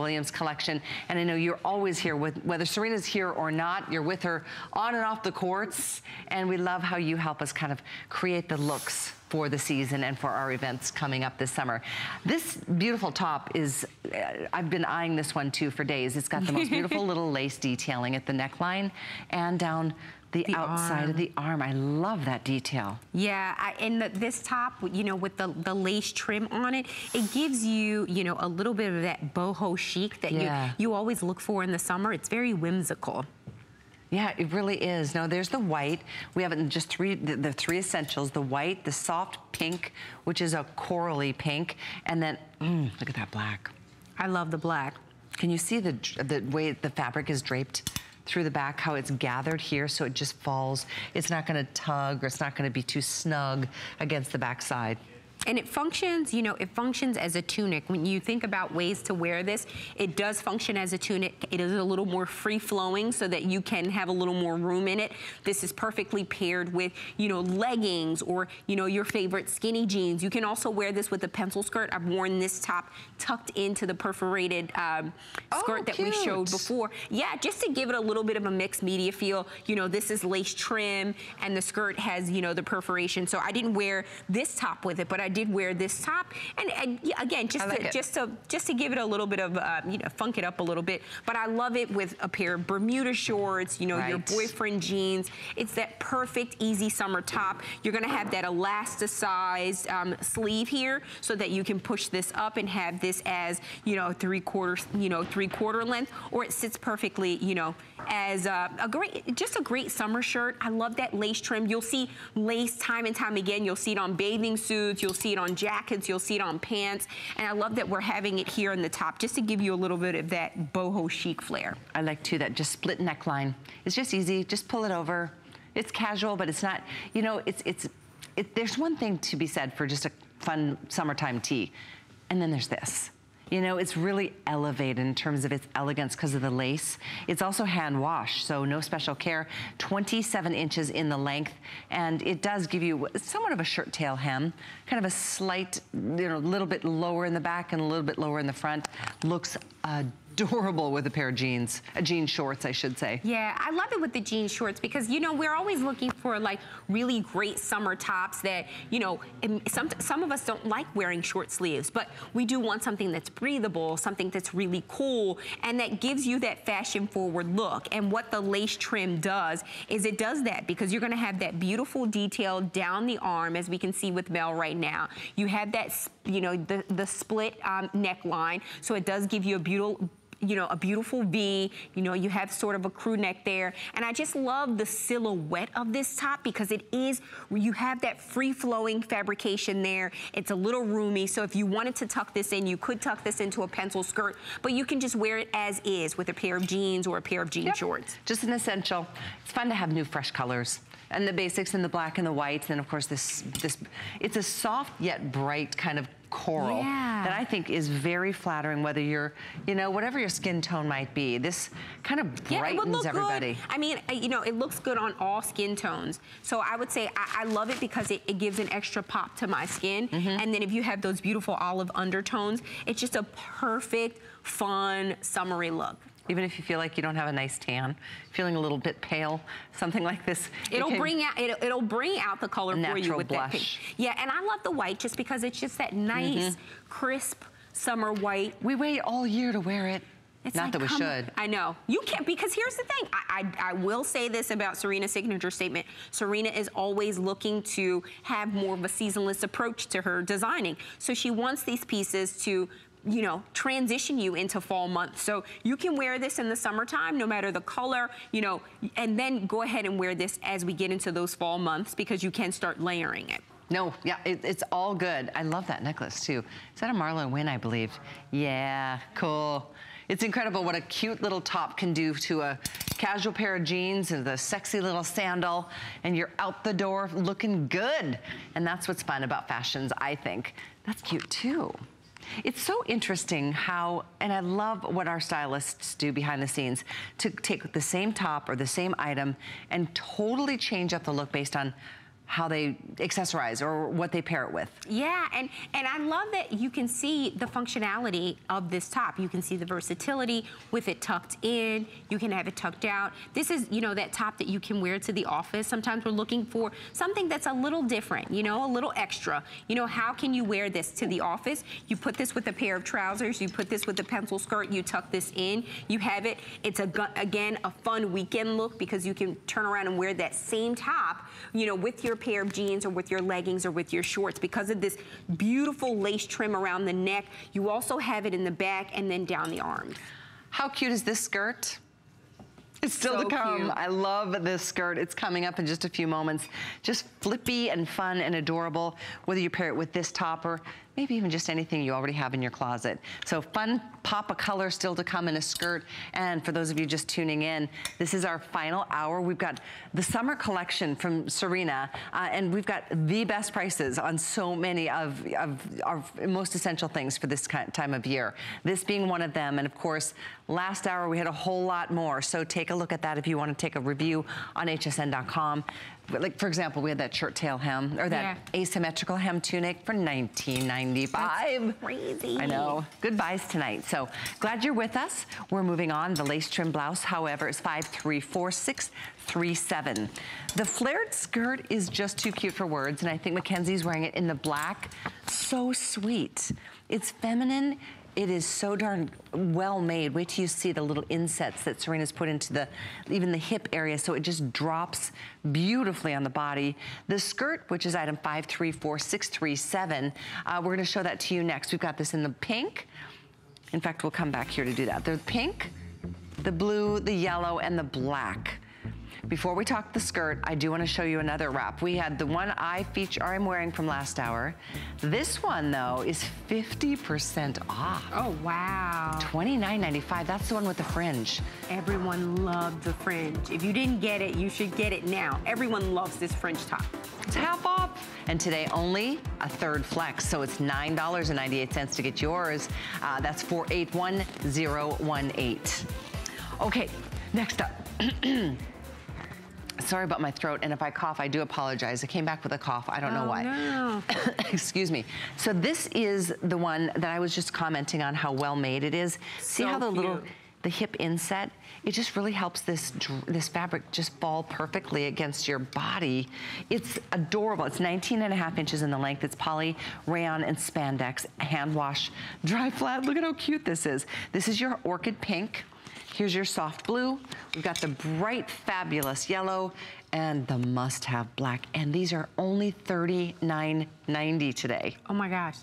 Williams collection. And I know you're always here with, whether Serena's here or not, you're with her on and off the courts. And we love how you help us kind of create the looks for the season and for our events coming up this summer. This beautiful top is, uh, I've been eyeing this one too for days. It's got the most beautiful little lace detailing at the neckline and down the, the outside arm. of the arm. I love that detail. Yeah, I, and the, this top, you know, with the, the lace trim on it, it gives you, you know, a little bit of that boho chic that yeah. you, you always look for in the summer. It's very whimsical. Yeah, it really is. No, there's the white. We have it in just three, the, the, three essentials, the white, the soft pink, which is a corally pink, and then, mm, look at that black. I love the black. Can you see the, the way the fabric is draped? Through the back, how it's gathered here so it just falls. It's not gonna tug or it's not gonna be too snug against the back side. And it functions, you know, it functions as a tunic. When you think about ways to wear this, it does function as a tunic. It is a little more free-flowing so that you can have a little more room in it. This is perfectly paired with, you know, leggings or, you know, your favorite skinny jeans. You can also wear this with a pencil skirt. I've worn this top tucked into the perforated um, oh, skirt that cute. we showed before. Yeah, just to give it a little bit of a mixed media feel. You know, this is lace trim and the skirt has, you know, the perforation. So I didn't wear this top with it, but I did wear this top. And, and again, just like to, just to just to give it a little bit of, uh, you know, funk it up a little bit. But I love it with a pair of Bermuda shorts, you know, right. your boyfriend jeans. It's that perfect, easy summer top. You're gonna have that elasticized um, sleeve here so that you can push this up and have this as, you know, three quarter, you know, three quarter length, or it sits perfectly, you know, as a, a great, just a great summer shirt. I love that lace trim. You'll see lace time and time again. You'll see it on bathing suits. You'll see it on jackets. You'll see it on pants. And I love that we're having it here on the top just to give you a little bit of that boho chic flair. I like too that just split neckline. It's just easy. Just pull it over. It's casual, but it's not, you know, it's, it's, it, there's one thing to be said for just a fun summertime tee. And then there's this. You know, it's really elevated in terms of its elegance because of the lace. It's also hand washed, so no special care. 27 inches in the length, and it does give you somewhat of a shirt tail hem, kind of a slight, you know, a little bit lower in the back and a little bit lower in the front. Looks adorable adorable with a pair of jeans, uh, jean shorts, I should say. Yeah, I love it with the jean shorts because, you know, we're always looking for like really great summer tops that, you know, some, some of us don't like wearing short sleeves, but we do want something that's breathable, something that's really cool, and that gives you that fashion forward look. And what the lace trim does is it does that because you're gonna have that beautiful detail down the arm, as we can see with Mel right now. You have that, you know, the, the split um, neckline, so it does give you a beautiful, you know, a beautiful V. You know, you have sort of a crew neck there. And I just love the silhouette of this top because it is, you have that free-flowing fabrication there. It's a little roomy. So if you wanted to tuck this in, you could tuck this into a pencil skirt, but you can just wear it as is with a pair of jeans or a pair of jean yep. shorts. Just an essential. It's fun to have new, fresh colors and the basics and the black and the white. And of course this, this, it's a soft yet bright kind of coral yeah. that I think is very flattering whether you're, you know, whatever your skin tone might be. This kind of brightens yeah, everybody. Good. I mean, you know, it looks good on all skin tones. So I would say I, I love it because it, it, gives an extra pop to my skin. Mm -hmm. And then if you have those beautiful olive undertones, it's just a perfect, fun, summery look even if you feel like you don't have a nice tan, feeling a little bit pale, something like this. It'll it bring out it'll, it'll, bring out the color for you with blush. that pink. Yeah, and I love the white just because it's just that nice, mm -hmm. crisp summer white. We wait all year to wear it. It's Not like, that we should. I know. You can't, because here's the thing. I, I, I, will say this about Serena's signature statement. Serena is always looking to have more of a seasonless approach to her designing. So she wants these pieces to you know, transition you into fall months. So you can wear this in the summertime, no matter the color, you know, and then go ahead and wear this as we get into those fall months because you can start layering it. No, yeah, it, it's all good. I love that necklace too. Is that a Marla Wynne, I believe? Yeah, cool. It's incredible what a cute little top can do to a casual pair of jeans and the sexy little sandal, and you're out the door looking good. And that's what's fun about fashions, I think. That's cute too. It's so interesting how, and I love what our stylists do behind the scenes, to take the same top or the same item and totally change up the look based on how they accessorize or what they pair it with. Yeah, and, and I love that you can see the functionality of this top. You can see the versatility with it tucked in. You can have it tucked out. This is, you know, that top that you can wear to the office. Sometimes we're looking for something that's a little different, you know, a little extra. You know, how can you wear this to the office? You put this with a pair of trousers. You put this with a pencil skirt. You tuck this in. You have it. It's, a again, a fun weekend look because you can turn around and wear that same top, you know, with your pair of jeans or with your leggings or with your shorts because of this beautiful lace trim around the neck. You also have it in the back and then down the arms. How cute is this skirt? It's still so to come. Cute. I love this skirt. It's coming up in just a few moments. Just flippy and fun and adorable, whether you pair it with this top or maybe even just anything you already have in your closet. So fun pop of color still to come in a skirt. And for those of you just tuning in, this is our final hour. We've got the summer collection from Serena, uh, and we've got the best prices on so many of, of our most essential things for this time of year. This being one of them. And of course, last hour we had a whole lot more. So take a look at that if you want to take a review on hsn.com like for example, we had that shirt tail hem or that yeah. asymmetrical hem tunic for 19.95. That's crazy. I know. Good buys tonight. So glad you're with us. We're moving on. The lace trim blouse, however, is 534637. The flared skirt is just too cute for words, and I think Mackenzie's wearing it in the black. So sweet. It's feminine it is so darn well made. Wait till you see the little insets that Serena's put into the, even the hip area, so it just drops beautifully on the body. The skirt, which is item 534637, uh, we're gonna show that to you next. We've got this in the pink. In fact, we'll come back here to do that. The pink, the blue, the yellow, and the black. Before we talk the skirt, I do want to show you another wrap. We had the one I feature I'm wearing from last hour. This one though is 50% off. Oh wow. $29.95. That's the one with the fringe. Everyone loved the fringe. If you didn't get it, you should get it now. Everyone loves this fringe top. It's half off. And today only a third flex. So it's $9.98 to get yours. Uh, that's 481018. Okay, next up. Sorry about my throat, and if I cough, I do apologize. I came back with a cough. I don't oh, know why. No. Excuse me. So this is the one that I was just commenting on how well made it is. So See how the cute. little the hip inset, it just really helps this this fabric just fall perfectly against your body. It's adorable. It's 19 and a half inches in the length. It's poly, rayon, and spandex, hand wash, dry flat. Look at how cute this is. This is your orchid pink. Here's your soft blue. We've got the bright, fabulous yellow and the must-have black. And these are only $39.90 today. Oh my gosh.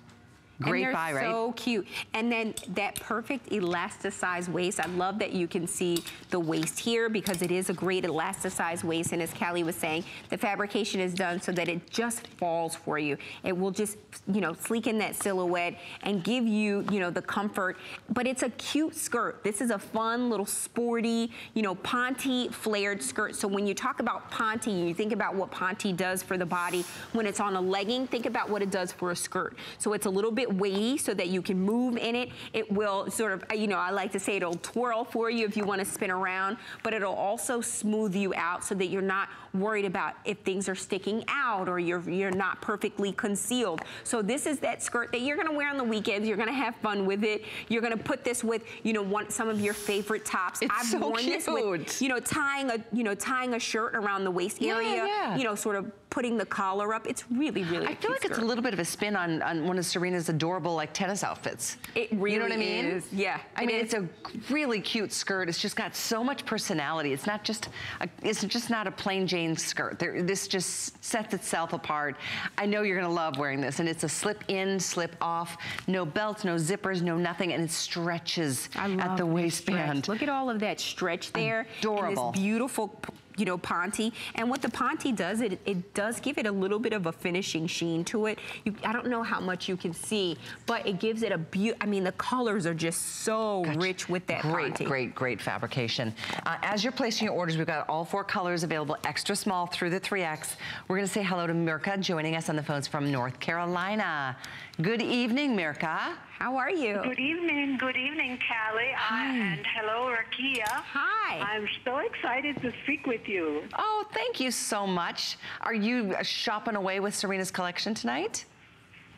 Great and buy, right? so cute. And then that perfect elasticized waist. I love that you can see the waist here because it is a great elasticized waist. And as Callie was saying, the fabrication is done so that it just falls for you. It will just, you know, sleeken that silhouette and give you, you know, the comfort. But it's a cute skirt. This is a fun little sporty, you know, Ponte flared skirt. So when you talk about Ponte, you think about what Ponte does for the body. When it's on a legging, think about what it does for a skirt. So it's a little bit weighty so that you can move in it. It will sort of, you know, I like to say it'll twirl for you if you want to spin around, but it'll also smooth you out so that you're not worried about if things are sticking out or you're, you're not perfectly concealed. So this is that skirt that you're gonna wear on the weekends. You're gonna have fun with it. You're gonna put this with, you know, one, some of your favorite tops. It's I've so worn cute. this with, you know, tying a, you know, tying a shirt around the waist yeah, area, yeah. you know, sort of putting the collar up. It's really, really I feel like skirt. it's a little bit of a spin on, on one of Serena's adorable like tennis outfits. It really You know what I mean? is. Yeah. I it mean, is. it's a really cute skirt. It's just got so much personality. It's not just, a, it's just not a plain Jane skirt. There, this just sets itself apart. I know you're gonna love wearing this and it's a slip in, slip off, no belts, no zippers, no nothing, and it stretches at the waistband. Stretch. Look at all of that stretch there. Adorable. And this beautiful you know, Ponte. And what the Ponte does, it, it does give it a little bit of a finishing sheen to it. You, I don't know how much you can see, but it gives it a beauty. I mean, the colors are just so Gotcha. rich with that Great, Ponte. great, great fabrication. Uh, as you're placing your orders, we've got all four colors available, extra small through the 3X. We're gonna say hello to Mirka joining us on the phones from North Carolina. Good evening, Mirka. How are you? Good evening, good evening, Callie. Hi. Uh, and hello, Rakia. Hi. I'm so excited to speak with you. Oh, thank you so much. Are you shopping away with Serena's collection tonight?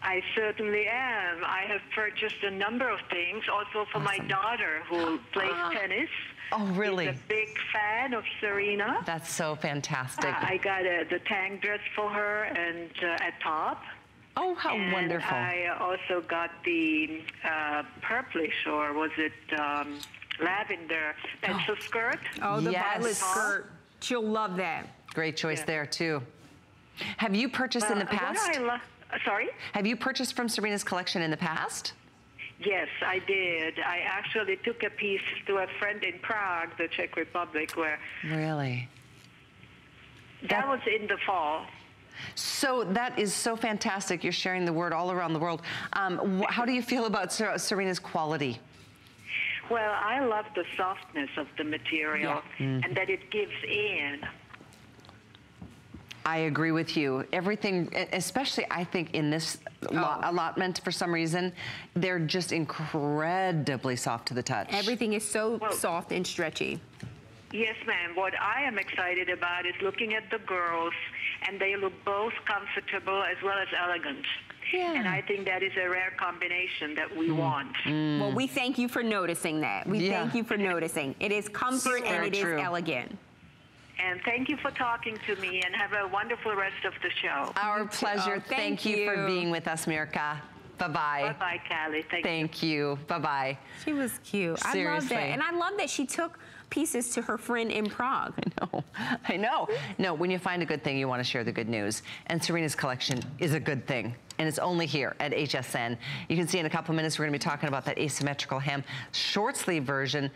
I certainly am. I have purchased a number of things, also for my daughter who plays Ah. tennis. Oh, really? She's a big fan of Serena. That's so fantastic. Uh, I got a, the tank dress for her and uh, a top. Oh, how and wonderful. I also got the uh, purplish, or was it um, lavender pencil skirt. oh, the Yes. violet skirt. She'll love that. Great choice Yeah. there, too. Have you purchased in the Uh, past? I uh, sorry? Have you purchased from Serena's collection in the past? Yes, I did. I actually took a piece to a friend in Prague, the Czech Republic, where Really? that, That- was in the fall. So that is so fantastic. You're sharing the word all around the world. Um, how do you feel about Ser- Serena's quality? Well, I love the softness of the material Mm. and that it gives in. I agree with you. Everything, especially I think in this Oh. allotment, for some reason, they're just incredibly soft to the touch. Everything is so Well- soft and stretchy. Yes, ma'am. What I am excited about is looking at the girls, and they look both comfortable as well as elegant. Yeah. And I think that is a rare combination that we want. Well, we thank you for noticing that. We Mm. Yeah. thank you for noticing. It is comfort and Very it is true. elegant. And thank you for talking to me, and have a wonderful rest of the show. Our pleasure. Oh, thank, thank you. for being with us, Mirka. Bye-bye. Bye-bye, Callie. Thank you. Thank you. Bye-bye. She was cute. I love Seriously. that. And I love that she took pieces to her friend in Prague. I know, I know. No, when you find a good thing, you want to share the good news. And Serena's collection is a good thing. And it's only here at HSN. You can see in a couple minutes, we're going to be talking about that asymmetrical hem short sleeve version.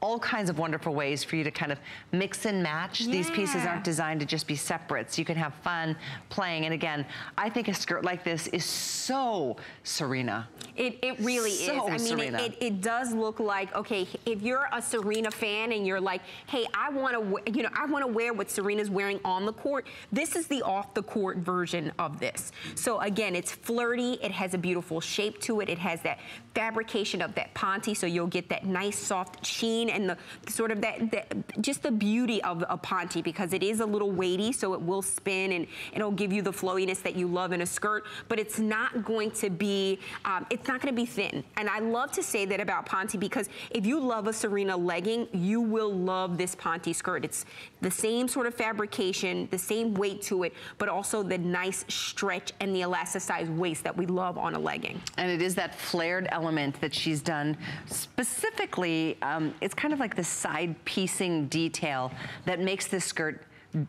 All kinds of wonderful ways for you to kind of mix and match. These pieces aren't designed to just be separate, so you can have fun playing. And again, I think a skirt like this is so Serena. It, it really So is. I mean, it, it, it does look like okay. If you're a Serena fan and you're like, hey, I want to, you know, I want to wear what Serena's wearing on the court. This is the off the court version of this. So again, it's flirty. It has a beautiful shape to it. It has that fabrication of that ponte, so you'll get that nice soft sheen and the sort of that, that just the beauty of a ponte because it is a little weighty, so it will spin and it'll give you the flowiness that you love in a skirt. But it's not going to be, um, it's not going to be thin. And I love to say that about ponte because if you love a Serena legging, you will love this ponte skirt. It's the same sort of fabrication, the same weight to it, but also the nice stretch and the elasticized waist that we love on a legging. And it is that flared element that she's done specifically, um, it's kind of like the side piecing detail that makes this skirt,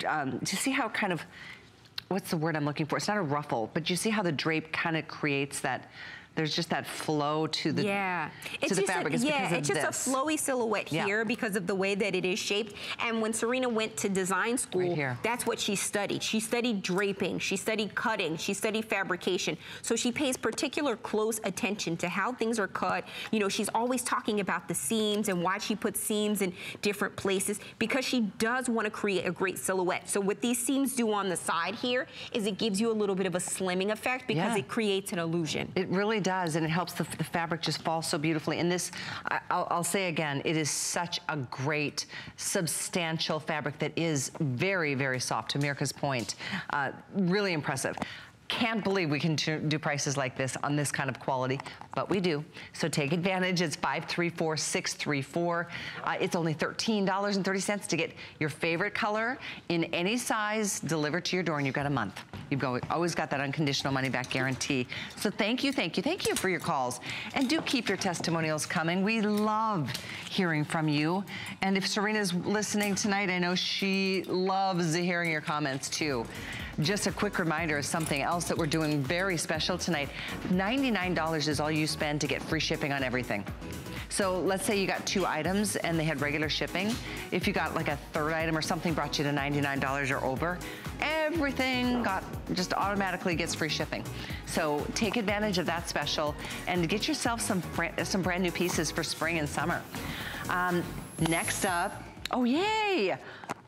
um, you see how kind of, what's the word I'm looking for? It's not a ruffle, but you see how the drape kind of creates that, there's just that flow to the, yeah, to the just fabric. A, It's yeah, it's just this. a flowy silhouette Yeah. here because of the way that it is shaped. And when Serena went to design school, here. that's what she studied. She studied draping, she studied cutting, she studied fabrication. So she pays particular close attention to how things are cut. You know, she's always talking about the seams and why she puts seams in different places because she does want to create a great silhouette. So what these seams do on the side here is it gives you a little bit of a slimming effect because Yeah. it creates an illusion. It really does, and it helps the, the fabric just fall so beautifully. And this, I'll, I'll say again, it is such a great, substantial fabric that is very, very soft, to Mirka's point. Uh, really impressive. Can't believe we can do prices like this on this kind of quality, but we do. So take advantage. It's 534634. Uh, it's only $13.30 to get your favorite color in any size delivered to your door, and you've got a month. You've always got that unconditional money back guarantee. So thank you, thank you, thank you for your calls. And do keep your testimonials coming. We love hearing from you. And if Serena's listening tonight, I know she loves hearing your comments too. Just a quick reminder of something else that we're doing very special tonight. $99 is all you spend to get free shipping on everything. So let's say you got two items and they had regular shipping. If you got like a third item or something brought you to $99 or over, everything got just automatically gets free shipping. So take advantage of that special and get yourself some some brand new pieces for spring and summer. Um, next up, oh yay!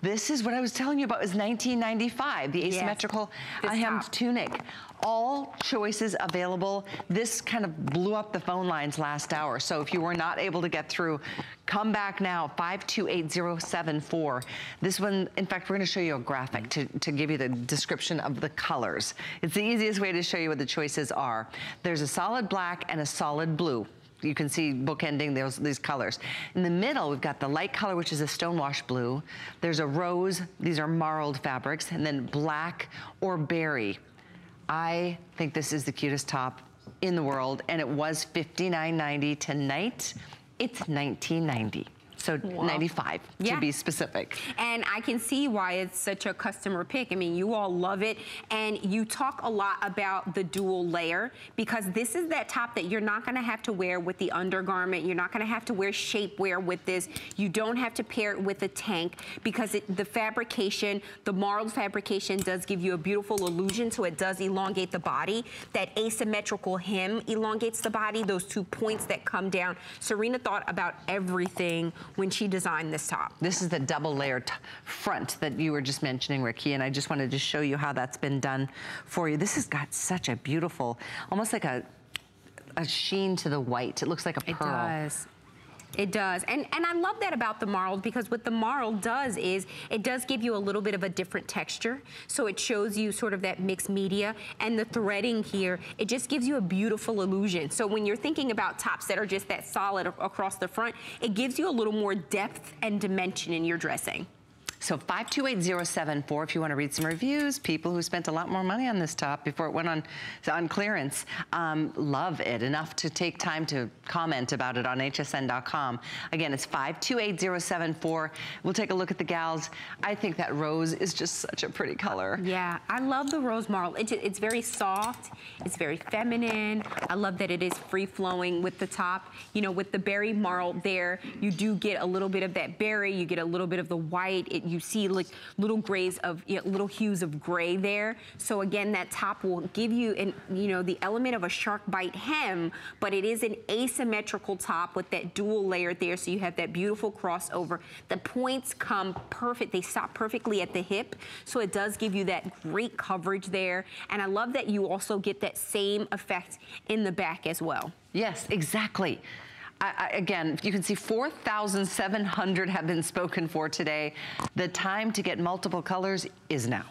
This is what I was telling you about, is 1995, the asymmetrical top. tunic. All choices available. This kind of blew up the phone lines last hour. So if you were not able to get through, come back now, 528074. This one, in fact, we're gonna show you a graphic to, to give you the description of the colors. It's the easiest way to show you what the choices are. There's a solid black and a solid blue you can see bookending those, these colors. In the middle, we've got the light color, which is a stonewash blue. There's a rose, these are marled fabrics, and then black or berry. I think this is the cutest top in the world, and it was $59.90 tonight. It's $19.90. So 95 Yeah. to be specific. And I can see why it's such a customer pick. I mean, you all love it. And you talk a lot about the dual layer because this is that top that you're not gonna have to wear with the undergarment. You're not gonna have to wear shapewear with this. You don't have to pair it with a tank because it, the fabrication, the marled fabrication does give you a beautiful illusion. So it does elongate the body. That asymmetrical hem elongates the body, those two points that come down. Serena thought about everything when she designed this top. This is the double layered front that you were just mentioning, Rakia, and I just wanted to show you how that's been done for you. This has got such a beautiful, almost like a, a sheen to the white. It looks like a It pearl. does. It does. And and I love that about the marled because what the marled does is it does give you a little bit of a different texture. So it shows you sort of that mixed media and the threading here, it just gives you a beautiful illusion. So when you're thinking about tops that are just that solid across the front, it gives you a little more depth and dimension in your dressing. So 528074 if you want to read some reviews, people who spent a lot more money on this top before it went on, on clearance, um, love it enough to take time to comment about it on hsn.com. Again, it's 528074. We'll take a look at the gals. I think that rose is just such a pretty color. Yeah, I love the rose marl. It, ju- it's very soft. It's very feminine. I love that it is free flowing with the top. You know, with the berry marl there, you do get a little bit of that berry. You get a little bit of the white. It, you see like little grays of, you know, little hues of gray there. So again, that top will give you an, you know, the element of a shark bite hem, but it is an asymmetrical top with that dual layer there. So you have that beautiful crossover. The points come perfect. They stop perfectly at the hip. So it does give you that great coverage there. And I love that you also get that same effect in the back as well. Yes, exactly. I, again, you can see 4,700 have been spoken for today. The time to get multiple colors is now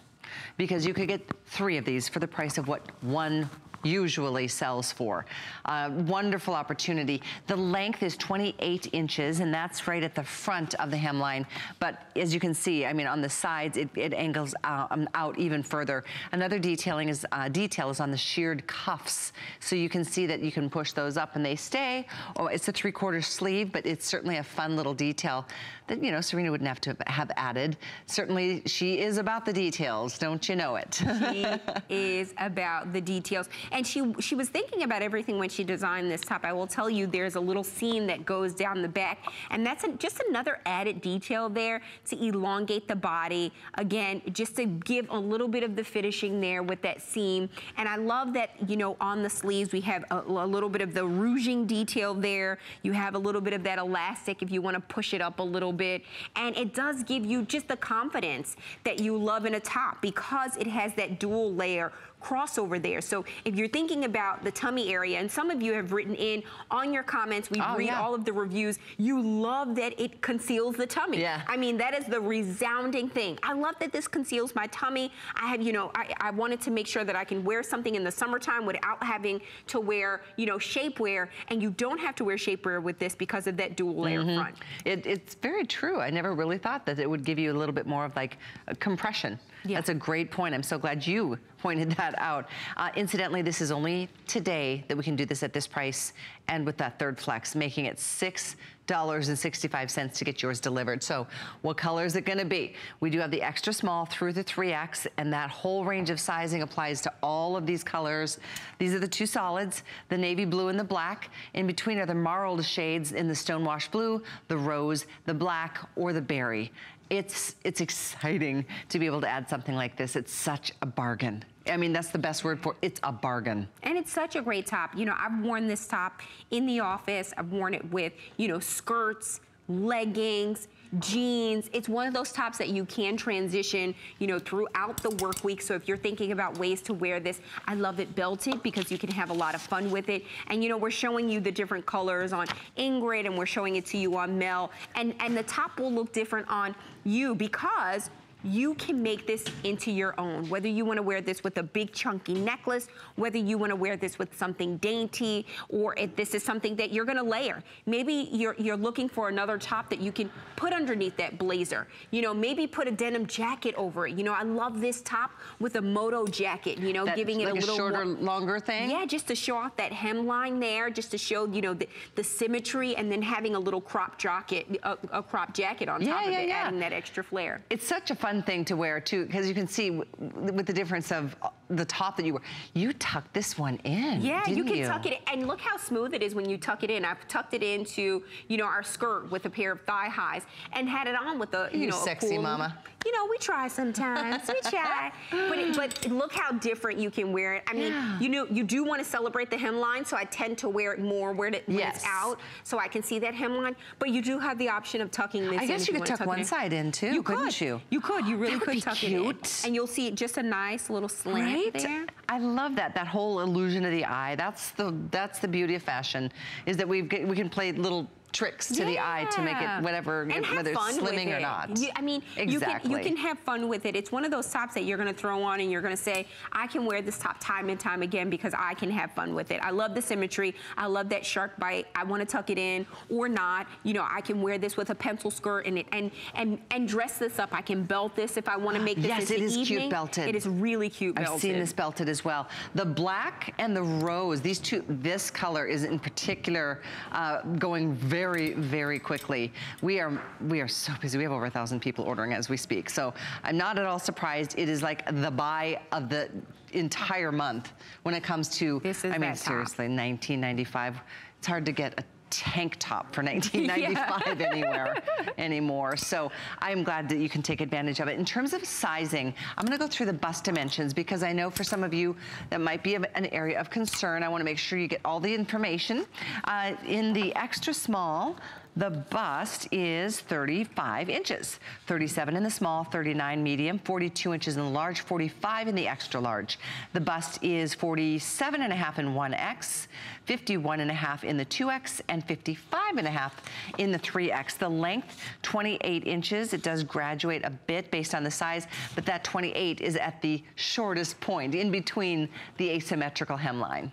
because you could get three of these for the price of what one usually sells for. Uh, wonderful opportunity. The length is 28 inches, and that's right at the front of the hemline. But as you can see, I mean, on the sides, it, it angles out, um, out even further. Another detailing is uh, detail is on the sheared cuffs, so you can see that you can push those up and they stay. Oh, it's a three-quarter sleeve, but it's certainly a fun little detail that you know Serena wouldn't have to have added. Certainly, she is about the details, don't you know it? She is about the details. And she she was thinking about everything when she designed this top. I will tell you there's a little seam that goes down the back and that's just another added detail there to elongate the body. Again, just to give a little bit of the finishing there with that seam. And I love that, you know, on the sleeves we have a, a little bit of the ruching detail there. You have a little bit of that elastic if you want to push it up a little bit. And it does give you just the confidence that you love in a top because it has that dual layer crossover there. So if you're thinking about the tummy area, and some of you have written in on your comments, we Oh, read yeah. all of the reviews, you love that it conceals the tummy. Yeah. I mean, that is the resounding thing. I love that this conceals my tummy. I have, you know, I, I wanted to make sure that I can wear something in the summertime without having to wear, you know, shapewear, and you don't have to wear shapewear with this because of that dual layer Mm-hmm. front. It, it's very true. I never really thought that it would give you a little bit more of like a compression. Yeah. That's a great point. I'm so glad you pointed that out. Uh, incidentally, this is only today that we can do this at this price and with that third flex, making it six dollars and 65 cents to get yours delivered. So what color is it gonna be? We do have the extra small through the 3X and that whole range of sizing applies to all of these colors. These are the two solids, the navy blue and the black. In between are the marled shades in the stonewash blue, the rose, the black, or the berry. It's, it's exciting to be able to add something like this. It's such a bargain. I mean, that's the best word for it. It's a bargain. And it's such a great top. You know, I've worn this top in the office. I've worn it with, you know, skirts, leggings, jeans. It's one of those tops that you can transition, you know, throughout the work week. So if you're thinking about ways to wear this, I love it belted because you can have a lot of fun with it. And you know, we're showing you the different colors on Ingrid and we're showing it to you on Mel. And, and the top will look different on you because you can make this into your own. Whether you wanna wear this with a big chunky necklace, whether you wanna wear this with something dainty, or if this is something that you're gonna layer. Maybe you're, you're looking for another top that you can put underneath that blazer. You know, maybe put a denim jacket over it. You know, I love this top with a moto jacket, you know, giving it like a little shorter, longer thing? yeah, just to show off that hemline there, just to show, you know, the, the symmetry and then having a little crop jacket, a, a crop jacket on Yeah, top of yeah, it, yeah. adding that extra flair. It's such a fun thing to wear too, because you can see with the difference of uh, the top that you wear. You tucked this one in. Yeah, you can tuck it in. And look how smooth it is when you tuck it in. I've tucked it into, you know, our skirt with a pair of thigh highs and had it on with a, you, You know, sexy cool- mama. You know, we try sometimes. we try. But, it, but look how different you can wear it. I mean, Yeah. you know, you do want to celebrate the hemline, so I tend to wear it more when, it, when Yes. it's out, so I can see that hemline. But you do have the option of tucking this I in guess you could wanna tuck one in. side in too, You couldn't could. you? You could. You really could tuck it in. cute. And you'll see just a nice little slant Right? there. I love that. That whole illusion of the eye. That's the that's the beauty of fashion. Is that we've we can play little tricks to the eye to make it whatever, and whether it's slimming or not. You- I mean, exactly. you can you can have fun with it. It's one of those tops that you're going to throw on and you're going to say, I can wear this top time and time again because I can have fun with it. I love the symmetry. I love that shark bite. I want to tuck it in or not. You know, I can wear this with a pencil skirt and it and and and dress this up. I can belt this if I want to make this Yes, it is cute belted. It is really cute belted. I've seen this belted as well. The black and the rose, these two, this color is in particular uh, going very, very very quickly. We are we are so busy. We have over a thousand people ordering as we speak. So I'm not at all surprised. It is like the buy of the entire month when it comes to. This is I mean, top. seriously, 1995. It's hard to get a tank top for 1995 anywhere anymore. So I'm glad that you can take advantage of it. In terms of sizing, I'm gonna go through the bust dimensions because I know for some of you that might be an area of concern. I wanna make sure you get all the information. Uh, in the extra small, the bust is 35 inches, 37 in the small, 39 medium, 42 inches in the large, 45 in the extra large. The bust is 47 and a half in 1X, 51 and a half in the 2X, and 55 and a half in the 3X. The length, 28 inches. It does graduate a bit based on the size, but that 28 is at the shortest point in between the asymmetrical hemline.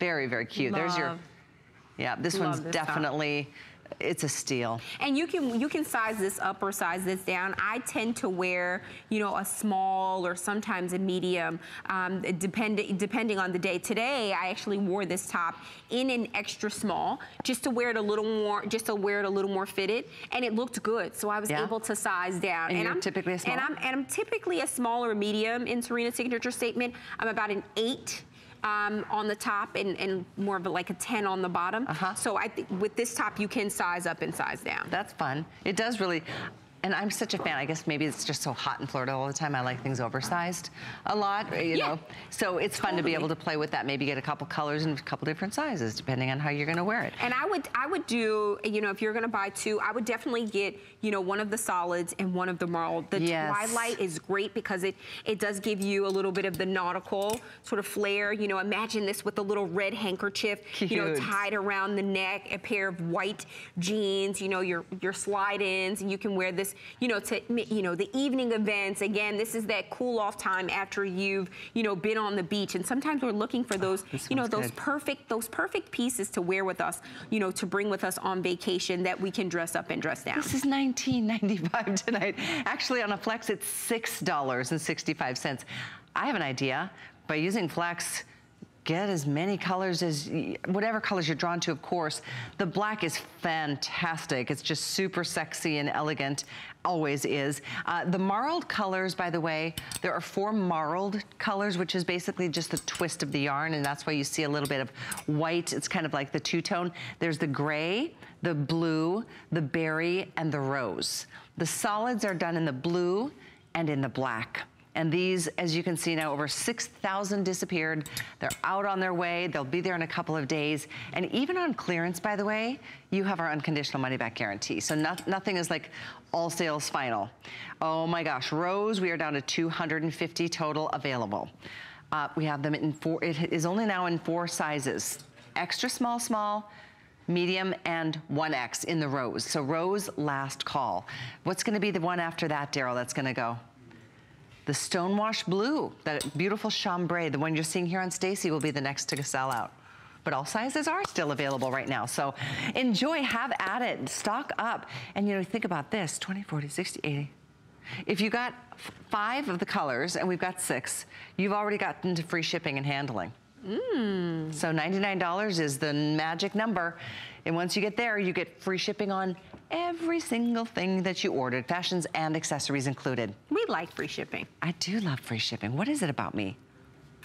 Very, very cute. There's your, yeah, this Love one's this top. It's a steal. And you can you can size this up or size this down. I tend to wear you know a small or sometimes a medium, um, depending depending on the day. Today I actually wore this top in an extra small just to wear it a little more, just to wear it a little more fitted, and it looked good. So I was Yeah. able to size down. And you're I'm typically a small? And I'm and I'm typically a small or medium in Serena's signature statement. I'm about an eight. Um, on the top and, and more of a, like a 10 on the bottom. Uh-huh. So I think with this top, you can size up and size down. That's fun. It does really, and I'm such a fan. I guess maybe it's just so hot in Florida all the time. I like things oversized a lot, eh, you Yeah. know. So it's fun to be able to play with that. Maybe get a couple colors and a couple different sizes depending on how you're going to wear it. And I would I would do, you know, if you're gonna buy two, I would definitely get, you know, one of the solids and one of the marl. The Yes. twilight is great because it it does give you a little bit of the nautical sort of flair. You know, imagine this with a little red handkerchief, you know, tied around the neck, a pair of white jeans, you know, your your slide-ins, and you can wear this, you know, to you know, the evening events. Again, this is that cool off time after you've, you know, been on the beach. And sometimes we're looking for oh, those, this you know, those good. perfect those perfect pieces to wear with us, you know, to bring with us on vacation that we can dress up and dress down. This is $19.95 tonight. Actually, on a Flex, it's $6.65. I have an idea. By using Flex, get as many colors as, whatever colors you're drawn to, of course. The black is fantastic. It's just super sexy and elegant, always is. Uh, the marled colors, by the way, there are four marled colors, which is basically just the twist of the yarn, and that's why you see a little bit of white. It's kind of like the two-tone. There's the gray, the blue, the berry, and the rose. The solids are done in the blue and in the black. And these, as you can see now, over 6,000 disappeared. They're out on their way. They'll be there in a couple of days. And even on clearance, by the way, you have our unconditional money back guarantee. So not, nothing is like all sales final. Oh my gosh, Rose, we are down to 250 total available. Uh, we have them in four, it is only now in four sizes. Extra small, small, medium, and 1X in the rose. So rose, last call. What's gonna be the one after that, Daryl, that's gonna go? The Stonewash Blue, that beautiful chambray, the one you're seeing here on Stacy will be the next to sell out. But all sizes are still available right now. So enjoy, have at it, stock up. And you know, think about this, 20, 40, 60, 80. If you got five of the colors, and we've got six, you've already gotten to free shipping and handling. Mm. So $99 is the magic number. And once you get there, you get free shipping on every single thing that you ordered, fashions and accessories included. We like free shipping. I do love free shipping. What is it about me?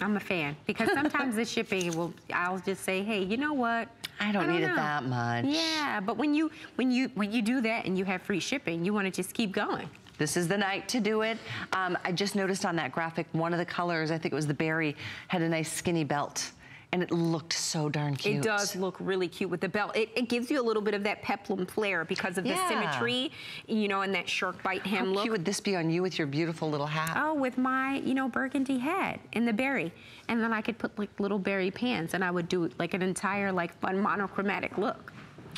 I'm a fan because sometimes the shipping will I'll just say, "Hey, you know what? I don't, I don't need know. it that much." Yeah, but when you when you when you do that and you have free shipping, you want to just keep going. This is the night to do it. Um, I just noticed on that graphic, one of the colors, I think it was the berry, had a nice skinny belt and it looked so darn cute. It does look really cute with the belt. It, it gives you a little bit of that peplum flair because of the yeah. symmetry, you know, and that shark bite hem How look. How cute would this be on you with your beautiful little hat? Oh, with my, you know, burgundy hat and the berry. And then I could put like little berry pants and I would do like an entire like fun monochromatic look.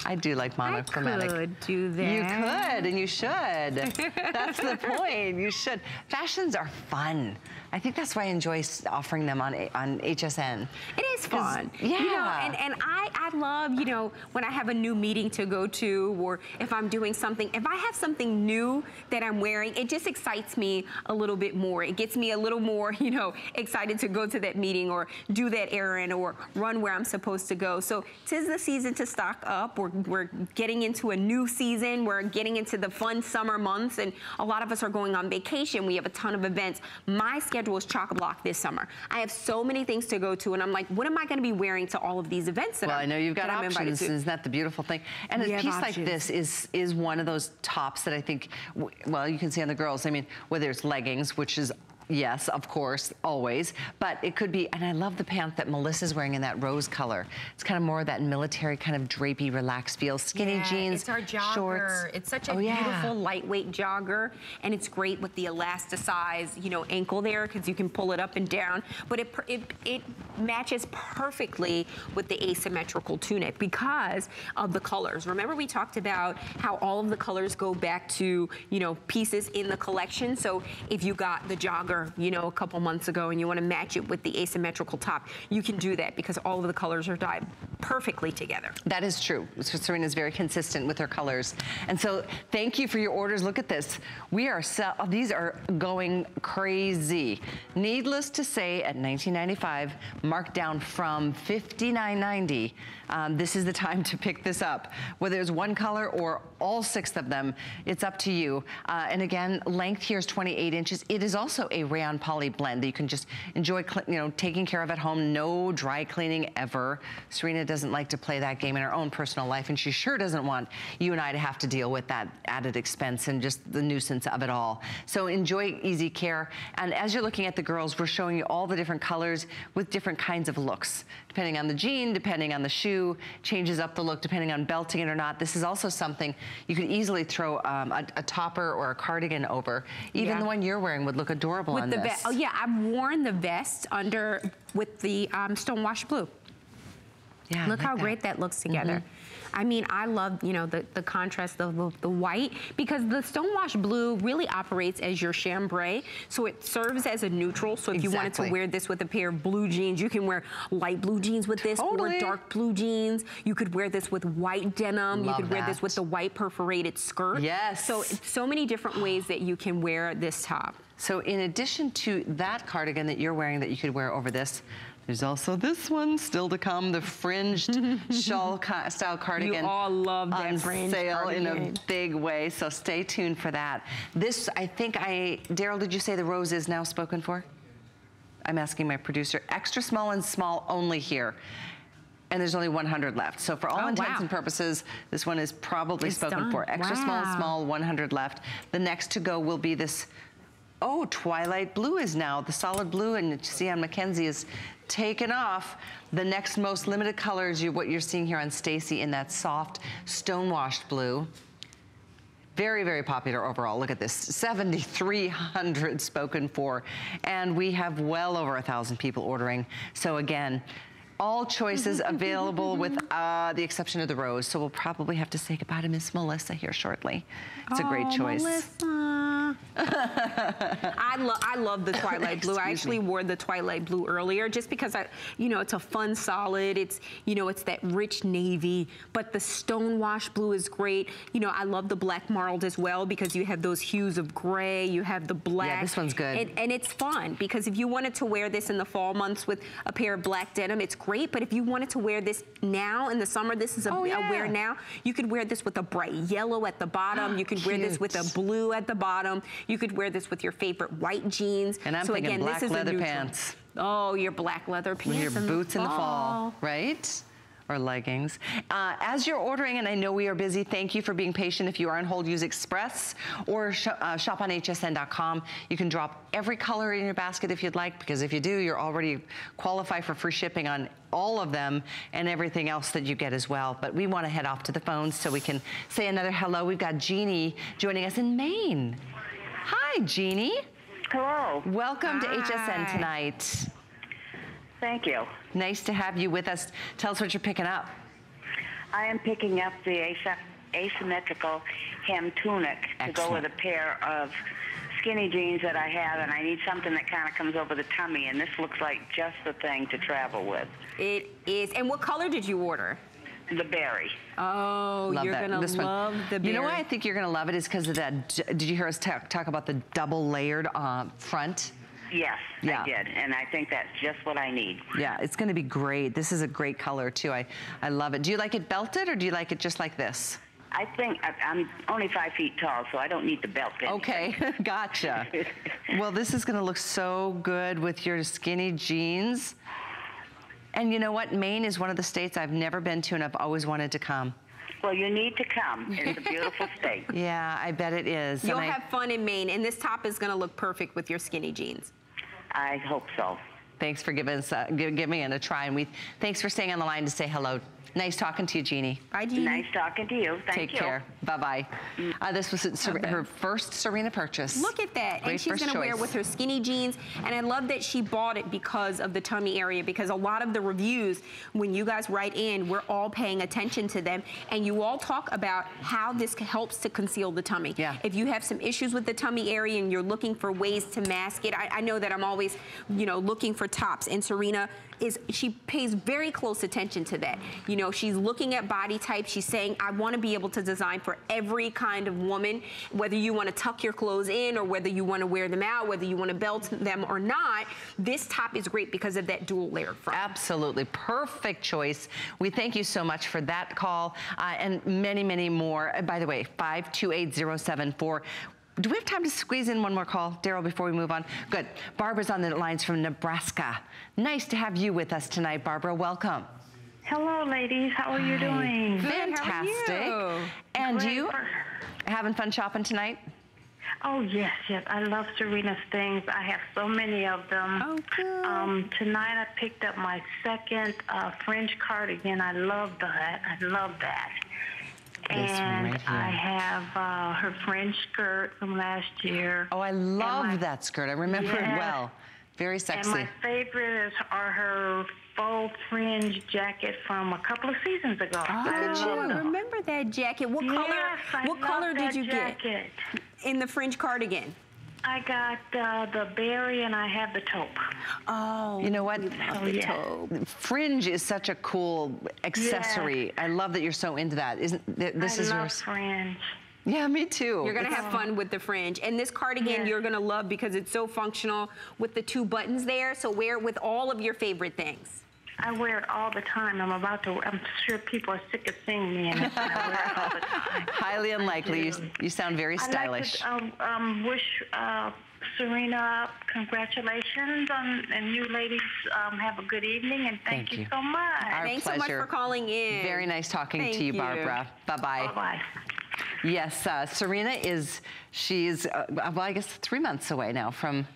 I do like monochromatic. I could do that. You could, and you should. that's the point. You should. Fashions are fun. I think that's why I enjoy offering them on on HSN. It is fun. Yeah. You know, and, and I, I love, you know, when I have a new meeting to go to or if I'm doing something, if I have something new that I'm wearing, it just excites me a little bit more. It gets me a little more, you know, excited to go to that meeting or do that errand or run where I'm supposed to go. So tis the season to stock up. We're, we're getting into a new season. We're getting into the fun summer months and a lot of us are going on vacation. We have a ton of events. My schedule is chock-a-block this summer. I have so many things to go to, and I'm like, what am I going to be wearing to all of these events that well, I'm, I know you've got options. Isn't that the beautiful thing? And we a piece options. like this is is one of those tops that I think, well, you can see on the girls. I mean, whether it's leggings, which is Yes, of course, always. But it could be, and I love the pants that Melissa's wearing in that rose color. It's kind of more of that military kind of drapey, relaxed feel. Skinny yeah, jeans, it's our jogger. shorts. It's such a oh, beautiful, lightweight jogger, and it's great with the elasticized, you know, ankle there because you can pull it up and down. But it, it, it matches perfectly with the asymmetrical tunic because of the colors. Remember we talked about how all of the colors go back to, you know, pieces in the collection. So if you got the jogger you know, a couple months ago and you want to match it with the asymmetrical top, you can do that because all of the colors are dyed perfectly together. That is true. Serena is very consistent with her colors. And so thank you for your orders. Look at this. We are, these are going crazy. Needless to say, at 19.95, marked down from 59.90. Um, this is the time to pick this up. Whether it's one color or all six of them, it's up to you. Uh, and again, length here is 28 inches. It is also a rayon poly blend that you can just enjoy, you know, taking care of at home. No dry cleaning ever. Serena doesn't like to play that game in her own personal life, and she sure doesn't want you and I to have to deal with that added expense and just the nuisance of it all. So enjoy easy care. And as you're looking at the girls, we're showing you all the different colors with different kinds of looks, depending on the jean, depending on the shoe, changes up the look depending on belting it or not. This is also something you could easily throw um, a, a, topper or a cardigan over. Even yeah. the one you're wearing would look adorable with on the this. Oh yeah, I've worn the vest under with the um, stonewash blue. Yeah, Look like how that. great that looks together. Mm -hmm. I mean, I love, you know, the, the contrast of the, the white because the Stonewash Blue really operates as your chambray. So it serves as a neutral. So if exactly. you wanted to wear this with a pair of blue jeans, you can wear light blue jeans with this totally. or dark blue jeans. You could wear this with white denim. Love you could that. wear this with the white perforated skirt. Yes. So so many different ways that you can wear this top. So in addition to that cardigan that you're wearing that you could wear over this, there's also this one still to come, the fringed shawl style cardigan. You all love that on fringed sale cardigan. in a big way, so stay tuned for that. This, I think I, Daryl, did you say the rose is now spoken for? I'm asking my producer. Extra small and small only here. And there's only 100 left. So for all oh, intents wow. and purposes, this one is probably it's spoken done. for. Extra wow. small, small, 100 left. The next to go will be this Oh, Twilight Blue is now, the solid blue, and see on Mackenzie is taken off. The next most limited color is you, what you're seeing here on Stacy in that soft stone-washed blue. Very, very popular overall. Look at this, 7,300 spoken for. And we have well over a 1,000 people ordering. So again, all choices available with uh, the exception of the rose. So we'll probably have to say goodbye to Miss Melissa here shortly. It's a great Oh, choice. Melissa. I love I love the twilight blue. I actually me. wore the twilight blue earlier just because I, you know, it's a fun solid. It's you know, it's that rich navy, but the stone wash blue is great. You know, I love the black marled as well because you have those hues of gray. You have the black. Yeah, this one's good. And, and it's fun because if you wanted to wear this in the fall months with a pair of black denim, it's great. But if you wanted to wear this now in the summer, this is a, Oh, a wear now. You could wear this with a bright yellow at the bottom. Ah, you could wear this with a blue at the bottom. You could wear this with your favorite white jeans. And I'm so thinking again, black this is leather pants. Oh, your black leather pants. with your in boots the in the fall, right? Or leggings. Uh, as you're ordering, and I know we are busy, thank you for being patient. If you are on hold, use Express or sh uh, shop on hsn.com. You can drop every color in your basket if you'd like, because if you do, you're already qualify for free shipping on all of them and everything else that you get as well. But we want to head off to the phones so we can say another hello. We've got Jeannie joining us in Maine. Hi, Jeannie. Hello. Welcome to HSN tonight. Thank you. Nice to have you with us. Tell us what you're picking up. I am picking up the asymmetrical hem tunic to go with a pair of skinny jeans that I have, and I need something that kind of comes over the tummy, and this looks like just the thing to travel with. It is. And what color did you order? The berry. Oh, Love you're that. gonna this one. love the You know why. I think you're gonna love it is because of that. Did you hear us talk, talk about the double layered uh, front? Yes, Yeah. I did, and I think that's just what I need. Yeah, it's gonna be great. This is a great color too. I, I love it. Do you like it belted or do you like it just like this? I think I'm only five feet tall, so I don't need the belt. to anything. Okay, gotcha. well, this is gonna look so good with your skinny jeans. And you know what? Maine is one of the states I've never been to and I've always wanted to come. Well, you need to come. It's a beautiful state. Yeah, I bet it is. You'll And I- have fun in Maine, and this top is gonna look perfect with your skinny jeans. I hope so. Thanks for giving us, uh, give, giving it a try. And we, thanks for staying on the line to say hello. Nice talking to you, Jeannie. Bye, Jeannie. Nice talking to you. Thank Take you. care. Bye bye. Uh, this was Okay. her first Serena purchase. Look at that. Great and she's gonna wear with her skinny jeans. And I love that she bought it because of the tummy area, because a lot of the reviews, when you guys write in, we're all paying attention to them. And you all talk about how this helps to conceal the tummy. Yeah. If you have some issues with the tummy area and you're looking for ways to mask it, I, I know that I'm always, you know, looking for tops. And Serena is, she pays very close attention to that. You know, she's looking at body type. She's saying, I want to be able to design for every kind of woman, whether you want to tuck your clothes in or whether you want to wear them out, whether you want to belt them or not. This top is great because of that dual layer front. Absolutely. Perfect choice. We thank you so much for that call uh, and many, many more. Uh, by the way, 528074. Do we have time to squeeze in one more call, Daryl, before we move on? Good. Barbara's on the lines from Nebraska. Nice to have you with us tonight, Barbara. Welcome. Hello, ladies. How are you doing? Good, Fantastic. you? And Great. you having fun shopping tonight? Oh yes, yes. I love Serena's things. I have so many of them. Oh, good. Um, tonight I picked up my second uh, fringe cardigan. I love that. I love that. This and right I have uh, her fringe skirt from last year. Oh, I love my- that skirt. I remember it well. Very sexy. And my favorite is, are her faux fringe jacket from a couple of seasons ago. Look I at you. them. Remember that jacket. What color? I what color did you jacket. get in the fringe cardigan? I got uh, the berry and I have the taupe. Oh, You know what? Oh, the yeah. taupe. Fringe is such a cool accessory. Yeah. I love that you're so into that. Isn't th- this I is love yours? fringe. Yeah, me too. You're gonna It's- have fun with the fringe. And this cardigan Yeah. you're gonna love because it's so functional with the two buttons there. So wear it with all of your favorite things. I wear it all the time. I'm about to. I'm sure people are sick of seeing me in it. I wear it all the time. highly unlikely. You, you sound very I'd stylish. like to um, um, wish uh, Serena congratulations on, and you ladies um, have a good evening and thank, Thank you. you. so much. Our Thanks so much for calling in. Very nice talking Thank to you, you. Barbara. Bye bye. Bye bye. Yes, uh, Serena is, she's, uh, well, I guess three months away now from,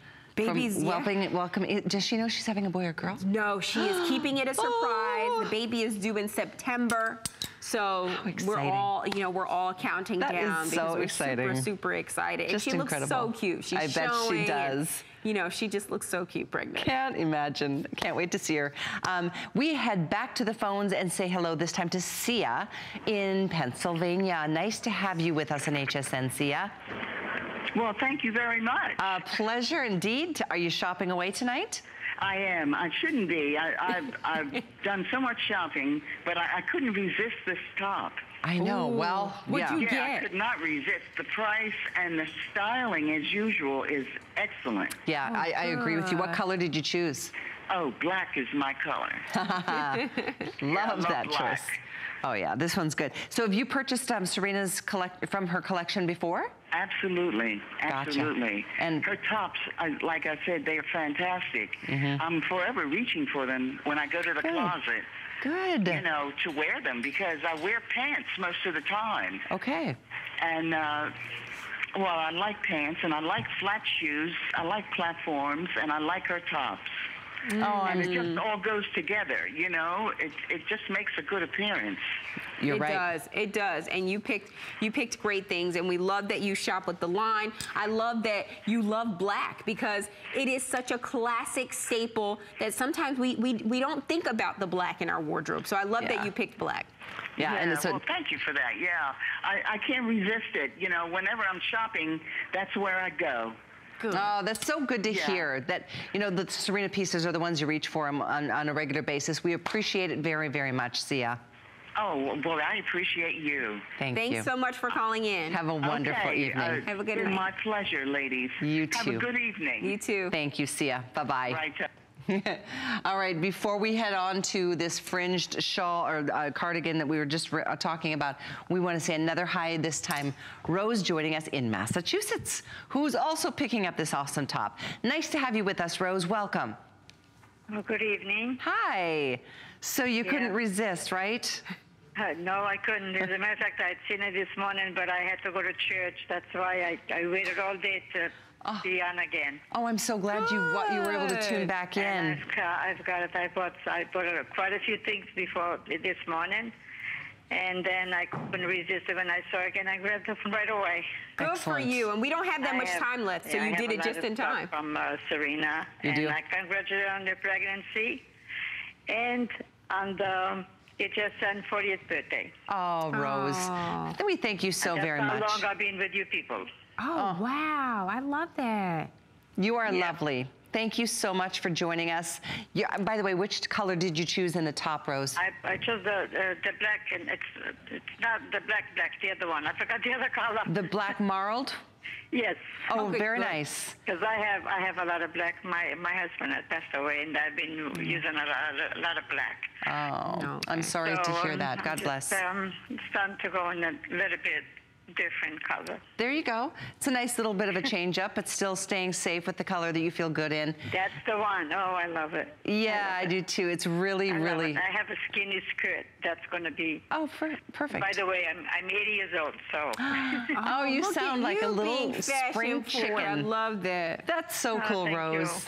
From yeah. welcoming, welcome. Does she know she's having a boy or girl? No, she is keeping it a surprise. Oh. The baby is due in September. So we're all, you know, we're all counting That is down so because we're exciting. super, super excited. Just and she looks so incredible. cute. She's I bet she and, does. you know, she just looks so cute pregnant. Can't imagine. Can't wait to see her. Um, we head back to the phones and say hello this time to Sia in Pennsylvania. Nice to have you with us on HSN, Sia. Well, thank you very much. A pleasure indeed. Are you shopping away tonight? I am. I shouldn't be. I, I've, I've done so much shopping, but I, I couldn't resist this top. I know. Ooh. Well, What'd yeah. you Yeah, I could not resist. The price and the styling, as usual, is excellent. Yeah, oh, I, I agree with you. What color did you choose? Oh, black is my color. Love love that black. choice. Oh yeah, this one's good. So have you purchased um, Serena's collect from her collection before? Absolutely, Gotcha. absolutely. And- her tops, I, like I said, they are fantastic. I'm forever reaching for them when I go to the. Good. closet. Good. You know, to wear them because I wear pants most of the time. Okay. And uh, well, I like pants and I like flat shoes. I like platforms and I like her tops. Oh, And I'm, it just all goes together, you know. It it just makes a good appearance. you're right. it right. does. It does. And you picked you picked great things and we love that you shop with the line. I love that you love black because it is such a classic staple that sometimes we we, we don't think about the black in our wardrobe. So I love Yeah. that you picked black. Yeah, and it's a, well, thank you for that. Yeah, I, I can't resist it. You know, whenever I'm shopping, that's where I go. Good. Oh, that's so good to Yeah. hear that, you know, the Serena pieces are the ones you reach for on, on a regular basis. We appreciate it very, very much, Sia. Oh, well, I appreciate you. Thank Thanks you. so much for calling in. Have a wonderful okay, evening. uh, Have a good it's night. My pleasure, ladies. You Have too. a good evening. you too. Thank you, Sia. Bye-bye. Right. All right, before we head on to this fringed shawl or uh, cardigan that we were just uh, talking about, we want to say another hi this time. Rose joining us in Massachusetts, who's also picking up this awesome top. Nice to have you with us, Rose. Welcome. Well, good evening. Hi. So you couldn't resist, right? Uh, no, I couldn't. As a matter of fact, I'd seen it this morning, but I had to go to church. That's why I, I waited all day to be on again. Oh, I'm so glad you wa- you were able to tune Good. back And in. I've got, I've got it. I bought, I bought uh, quite a few things before this morning. And then I couldn't resist it when I saw it again. I grabbed it right away. Good Excellent. for you. And we don't have that I much have- time left, so yeah, you have did it just in time. From uh, Serena. You and do? I congratulate her on the pregnancy and on the HSN 40th birthday. Oh, Rose. Aw. We thank you so That's very how long I've been with you people. Oh, wow. I love that. You are Yeah. lovely. Thank you so much for joining us. You, by the way, which color did you choose in the top, Rose? I, I chose the, uh, the black, and it's, it's not the black black, the other one. I forgot the other color. The black marled? yes. Oh, Okay, very good. nice. Because I have I have a lot of black. My my husband had passed away, and I've been using a lot, a lot of black. Oh, No, I'm okay. sorry to hear um, that. God just, bless. Um, starting to go in a little bit different color. There you go. It's a nice little bit of a change up, but still staying safe with the color that you feel good in. That's the one. Oh, I love it. Yeah, I love do it. too. It's really, I love really. it. I have a skinny skirt. That's going to be. Oh, per- perfect. By the way, I'm I'm 80 years old, so. Oh, you look sound like a little spring chicken. I love that. That's so Oh, cool, thank you. Rose.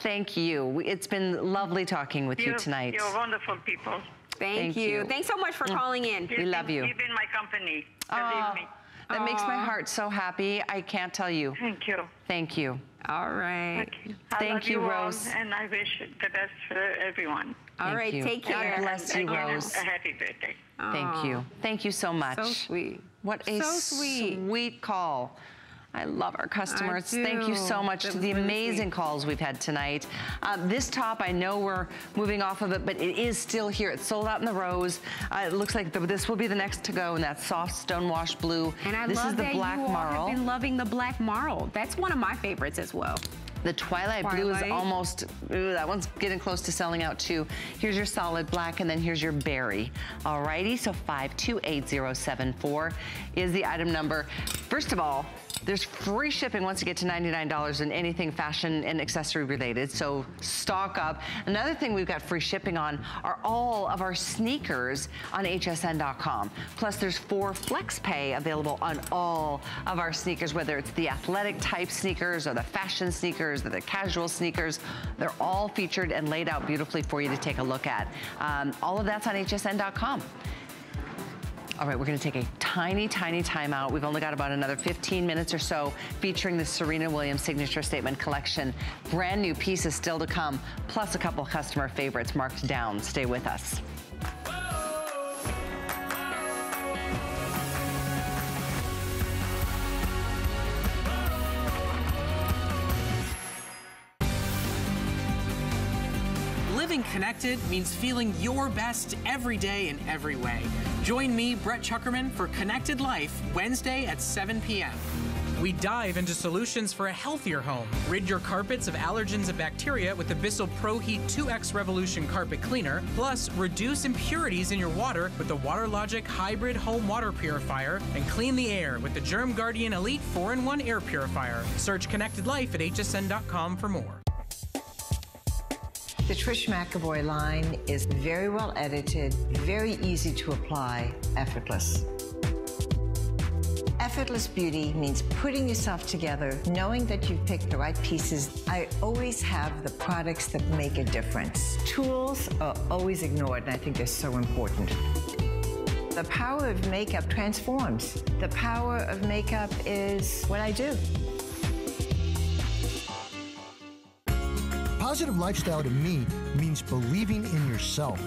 Thank you. It's been lovely talking with you You're- tonight. You're wonderful people. Thank, Thank you. you. Thanks so much for mm. calling in. We You've love been- you. You've been my company. Believe me. that makes my heart so happy. I can't tell you. Thank you. Thank you. All right. I Thank love you, all, Rose. and I wish the best for everyone. All Thank right. you. Take God care. bless you, Again, Rose. A happy birthday. Thank you. Thank you so much. So sweet. What a So sweet. sweet call. I love our customers. Thank you so much That to the amazing sweet. calls we've had tonight. Uh, this top, I know we're moving off of it, but it is still here. It's sold out in the rose. Uh, it looks like the, this will be the next to go in that soft stonewashed blue. And I this love is the that black you all marl. have been loving the black marl. That's one of my favorites as well. The Twilight, Blue is almost, ooh, that one's getting close to selling out too. Here's your solid black and then here's your berry. Alrighty, so 528074 is the item number. First of all, There's free shipping once you get to $99 in anything fashion and accessory related, so stock up. Another thing we've got free shipping on are all of our sneakers on hsn.com. Plus there's four flex pay available on all of our sneakers, whether it's the athletic type sneakers or the fashion sneakers or the casual sneakers. They're all featured and laid out beautifully for you to take a look at. Um, all of that's on hsn.com. All right, we're gonna take a tiny, tiny timeout. We've only got about another 15 minutes or so featuring the Serena Williams Signature Statement Collection. Brand new pieces still to come, plus a couple customer favorites marked down. Stay with us. Connected means feeling your best every day in every way. Join me, Brett Chuckerman, for Connected Life, Wednesday at 7 p.m. We dive into solutions for a healthier home. Rid your carpets of allergens and bacteria with the Bissell Pro Heat 2X Revolution Carpet Cleaner. Plus, reduce impurities in your water with the WaterLogic Hybrid Home Water Purifier and clean the air with the Germ Guardian Elite 4-in-1 Air Purifier. Search Connected Life at hsn.com for more. The Trish McEvoy line is very well edited, very easy to apply, effortless. Effortless beauty means putting yourself together, knowing that you've picked the right pieces. I always have the products that make a difference. Tools are always ignored, and I think they're so important. The power of makeup transforms. The power of makeup is what I do. Positive lifestyle to me means believing in yourself.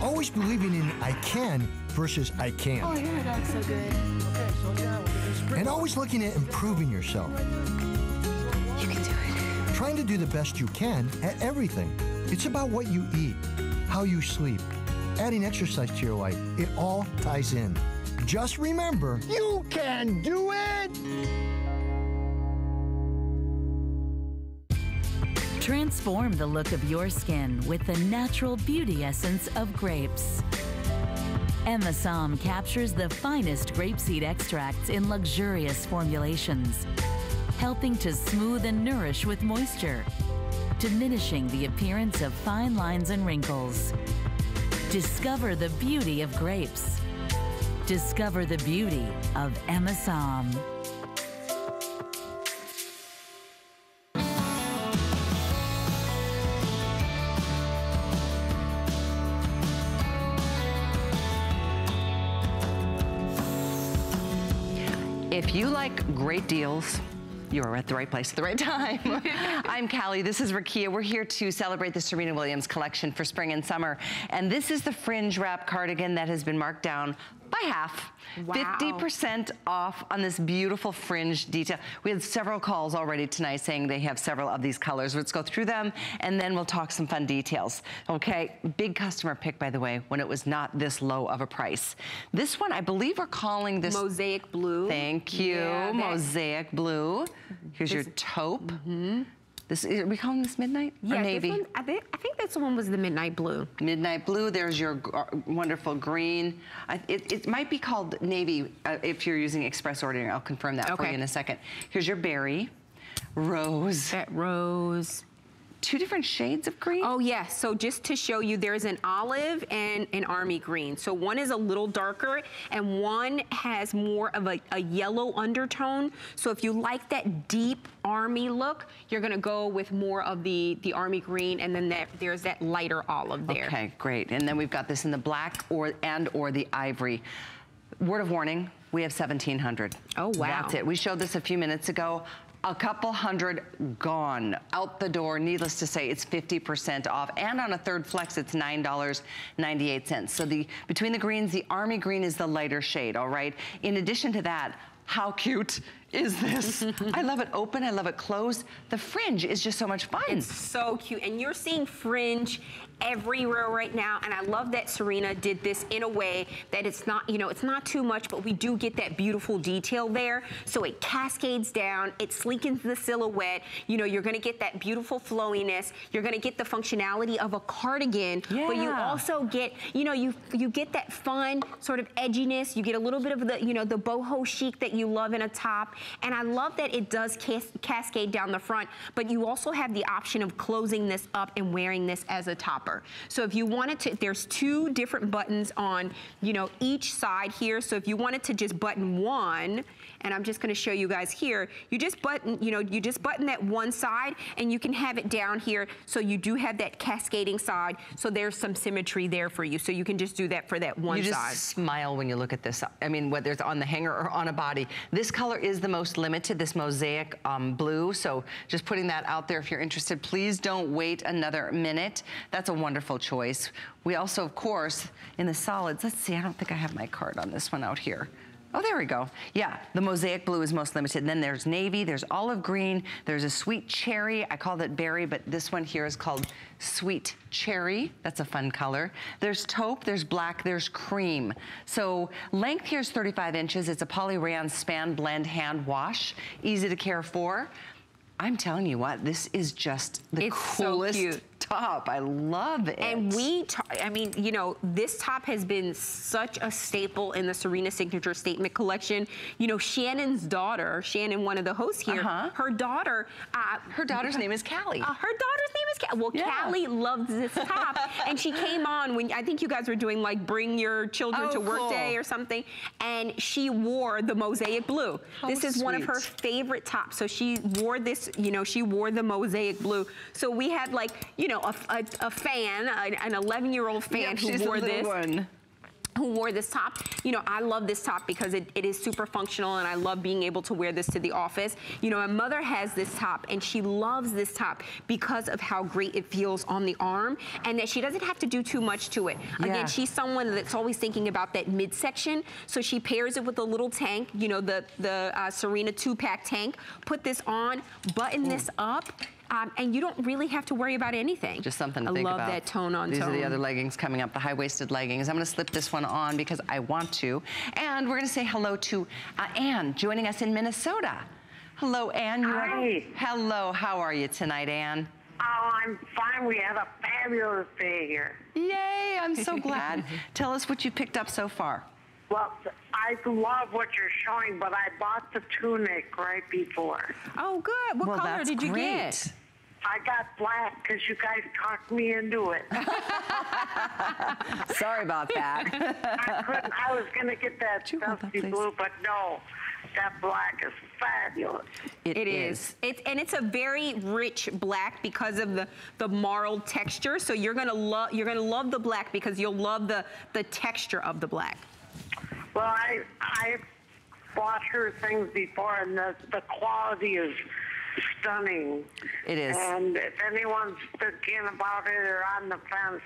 Always believing in I can versus I can't. Oh, here that's so good. And always looking at improving yourself. You can do it. Trying to do the best you can at everything. It's about what you eat, how you sleep, adding exercise to your life. It all ties in. Just remember, you can do it! Transform the look of your skin with the natural beauty essence of grapes. Emma Som captures the finest grapeseed extracts in luxurious formulations, helping to smooth and nourish with moisture, diminishing the appearance of fine lines and wrinkles. Discover the beauty of grapes. Discover the beauty of Emma If you like great deals, you're at the right place at the right time. I'm Callie, this is Rakia. We're here to celebrate the Serena Williams collection for spring and summer. And this is the fringe wrap cardigan that has been marked down by half. Wow. 50% off on this beautiful fringe detail. We had several calls already tonight saying they have several of these colors. Let's go through them and then we'll talk some fun details. Okay, big customer pick, by the way, when it was not this low of a price. This one, I believe we're calling this... Mosaic blue. Thank you, Yeah, mosaic blue. Here's your This- taupe. Mm-hmm. This, are we calling this midnight or Yeah, navy? This one, I, think, I think this one was the midnight blue. Midnight blue, there's your wonderful green. I, it, it might be called navy uh, if you're using express ordering. I'll confirm that for you in a second. Here's your berry, rose. That rose. Two different shades of green? Oh yeah, so just to show you, there's an olive and an army green. So one is a little darker and one has more of a, a yellow undertone. So if you like that deep army look, you're gonna go with more of the, the army green and then that, there's that lighter olive there. Okay, great. And then we've got this in the black or and or the ivory. Word of warning, we have 1,700. Oh, wow. That's it. We showed this a few minutes ago. A couple hundred gone out the door. Needless to say, it's 50% off. And on a third flex, it's $9.98. So the between the greens, the army green is the lighter shade, all right? In addition to that, how cute is this? I love it open, I love it closed. The fringe is just so much fun. It's so cute. And you're seeing fringe everywhere right now. And I love that Serena did this in a way that it's not, you know, it's not too much, but we do get that beautiful detail there. So it cascades down, it sleekens the silhouette. You know, you're gonna get that beautiful flowiness. You're gonna get the functionality of a cardigan, but you also get, you know, you you get that fun sort of edginess. You get a little bit of the, you know, the boho chic that you love in a top. And I love that it does cas cascade down the front, but you also have the option of closing this up and wearing this as a topper. So if you wanted to, there's two different buttons on, you know, each side here. So if you wanted to just button one, and I'm just gonna show you guys here, you just button, you know, you just button that one side and you can have it down here so you do have that cascading side. So there's some symmetry there for you. So you can just do that for that one you just side. smile when you look at this. I mean, whether it's on the hanger or on a body. This color is the most limited, this mosaic um, blue. So just putting that out there if you're interested, please don't wait another minute. That's a wonderful choice. We also, of course, in the solids, let's see, I don't think I have my card on this one out here. Oh, there we go. Yeah, the mosaic blue is most limited. And then there's navy, there's olive green, there's a sweet cherry. I called it berry, but this one here is called sweet cherry. That's a fun color. There's taupe, there's black, there's cream. So length here is 35 inches. It's a poly rayon span blend hand wash, easy to care for. I'm telling you what, this is just the It's so coolest cute. Top. I love it. And we, I mean, you know, this top has been such a staple in the Serena Signature Statement Collection. You know, Shannon's daughter, Shannon, one of the hosts here, Uh-huh. her daughter. Uh, Her daughter's name is Callie. Uh, her daughter's name is Callie. Well, Yeah. Callie loves this top. and she came on when, I think you guys were doing like Bring Your Children Oh, to Work cool. Day or something. And she wore the mosaic blue. How this is one of her favorite tops. So she wore this, you know, she wore the mosaic blue. So we had like, you know, a, a, a fan, an 11 year old fan Yep, who wore this one. who wore this top. You know, I love this top because it, it is super functional and I love being able to wear this to the office. You know, my mother has this top and she loves this top because of how great it feels on the arm and that she doesn't have to do too much to it. Yeah. Again, she's someone that's always thinking about that midsection. So she pairs it with a little tank, you know, the, the uh, Serena two pack tank. Put this on, button this up. Um, and you don't really have to worry about anything. Just something to I think love that tone on These tone. are the other leggings coming up, the high-waisted leggings. I'm gonna slip this one on because I want to. And we're gonna say hello to uh, Anne, joining us in Minnesota. Hello, Anne. You are- Hi. Hello, how are you tonight, Anne? Oh, I'm fine. We had a fabulous day here. Yay, I'm so glad. Tell us what you picked up so far. Well, I love what you're showing, but I bought the tunic right before. Oh, good. What well, color did you great. get? I got black because you guys talked me into it. Sorry about that. I couldn't. I was going to get that you dusty blue, but no, that black is fabulous. It is. It's and it's a very rich black because of the the marled texture. So you're gonna love you're gonna love the black because you'll love the the texture of the black. Well, I I bought her things before, and the the quality is stunning. It is. And if anyone's thinking about it or on the fence,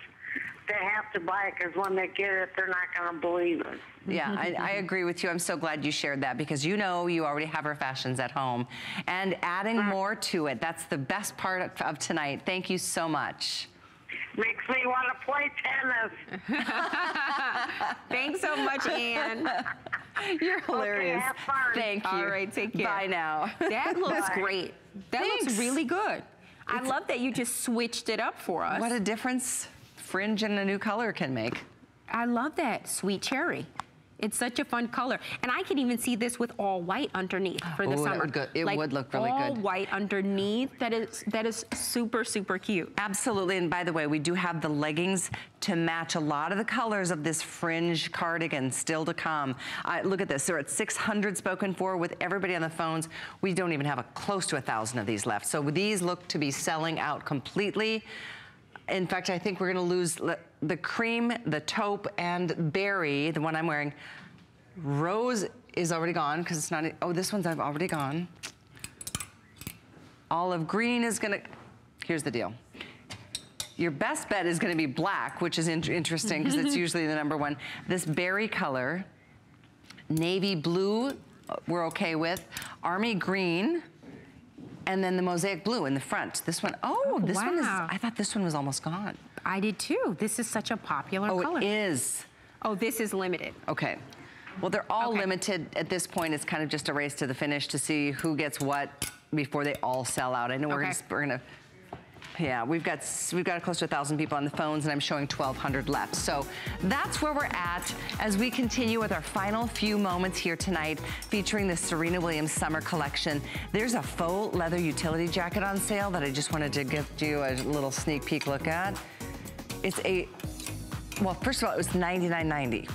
they have to buy it because when they get it, they're not going to believe it. Yeah, I, I agree with you. I'm so glad you shared that because you know you already have her fashions at home. And adding uh-huh. more to it, that's the best part of, of tonight. Thank you so much. Makes me want to play tennis. Thanks so much, Anne. You're hilarious. have fun. Thank you. All right, take care. Bye now. That looks Bye. great. That looks really good. I love that you just switched it up for us. What a difference fringe and a new color can make. I love that sweet cherry. It's such a fun color. And I can even see this with all white underneath for the Ooh, summer. would go- it would look really all good. white underneath. That is that is super, super cute. Absolutely, and by the way, we do have the leggings to match a lot of the colors of this fringe cardigan still to come. Uh, look at this, they're at 600 spoken for with everybody on the phones. We don't even have a close to a thousand of these left. So these look to be selling out completely. In fact, I think we're gonna lose the cream, the taupe, and berry, the one I'm wearing. Rose is already gone because it's not, oh, this one's I've already gone. Olive green is gonna, here's the deal. Your best bet is gonna be black, which is in- interesting because it's usually the number one. This berry color, navy blue, uh, we're okay with. Army green, and then the mosaic blue in the front. This one, oh, oh this one is. I thought this one was almost gone. I did too. This is such a popular Oh, color. it is. Oh, this is limited. Okay. Well, they're all Okay. limited at this point. It's kind of just a race to the finish to see who gets what before they all sell out. I know we're gonna, we're gonna Yeah, we've got we've got close to a thousand people on the phones, and I'm showing 1,200 left. So that's where we're at as we continue with our final few moments here tonight, featuring the Serena Williams Summer Collection. There's a faux leather utility jacket on sale that I just wanted to give you a little sneak peek look at. It's a well, first of all, it was $99.90.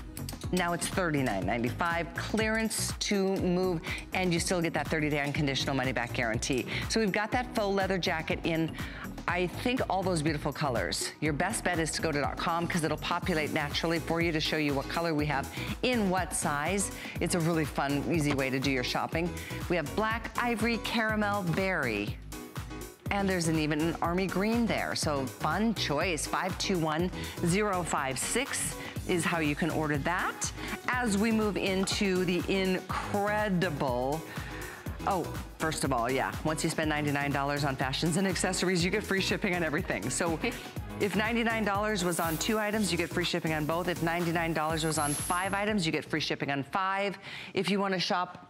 Now it's $39.95. Clearance to move, and you still get that 30-day unconditional money-back guarantee. So we've got that faux leather jacket in I think all those beautiful colors. Your best bet is to go to .com because it'll populate naturally for you to show you what color we have in what size. It's a really fun, easy way to do your shopping. We have black, ivory, caramel, berry. And there's an even an army green there. So fun choice. 521056 is how you can order that. As we move into the incredible Oh, first of all, yeah, once you spend $99 on fashions and accessories, you get free shipping on everything. So if $99 was on two items, you get free shipping on both. If $99 was on five items, you get free shipping on five. If you want to shop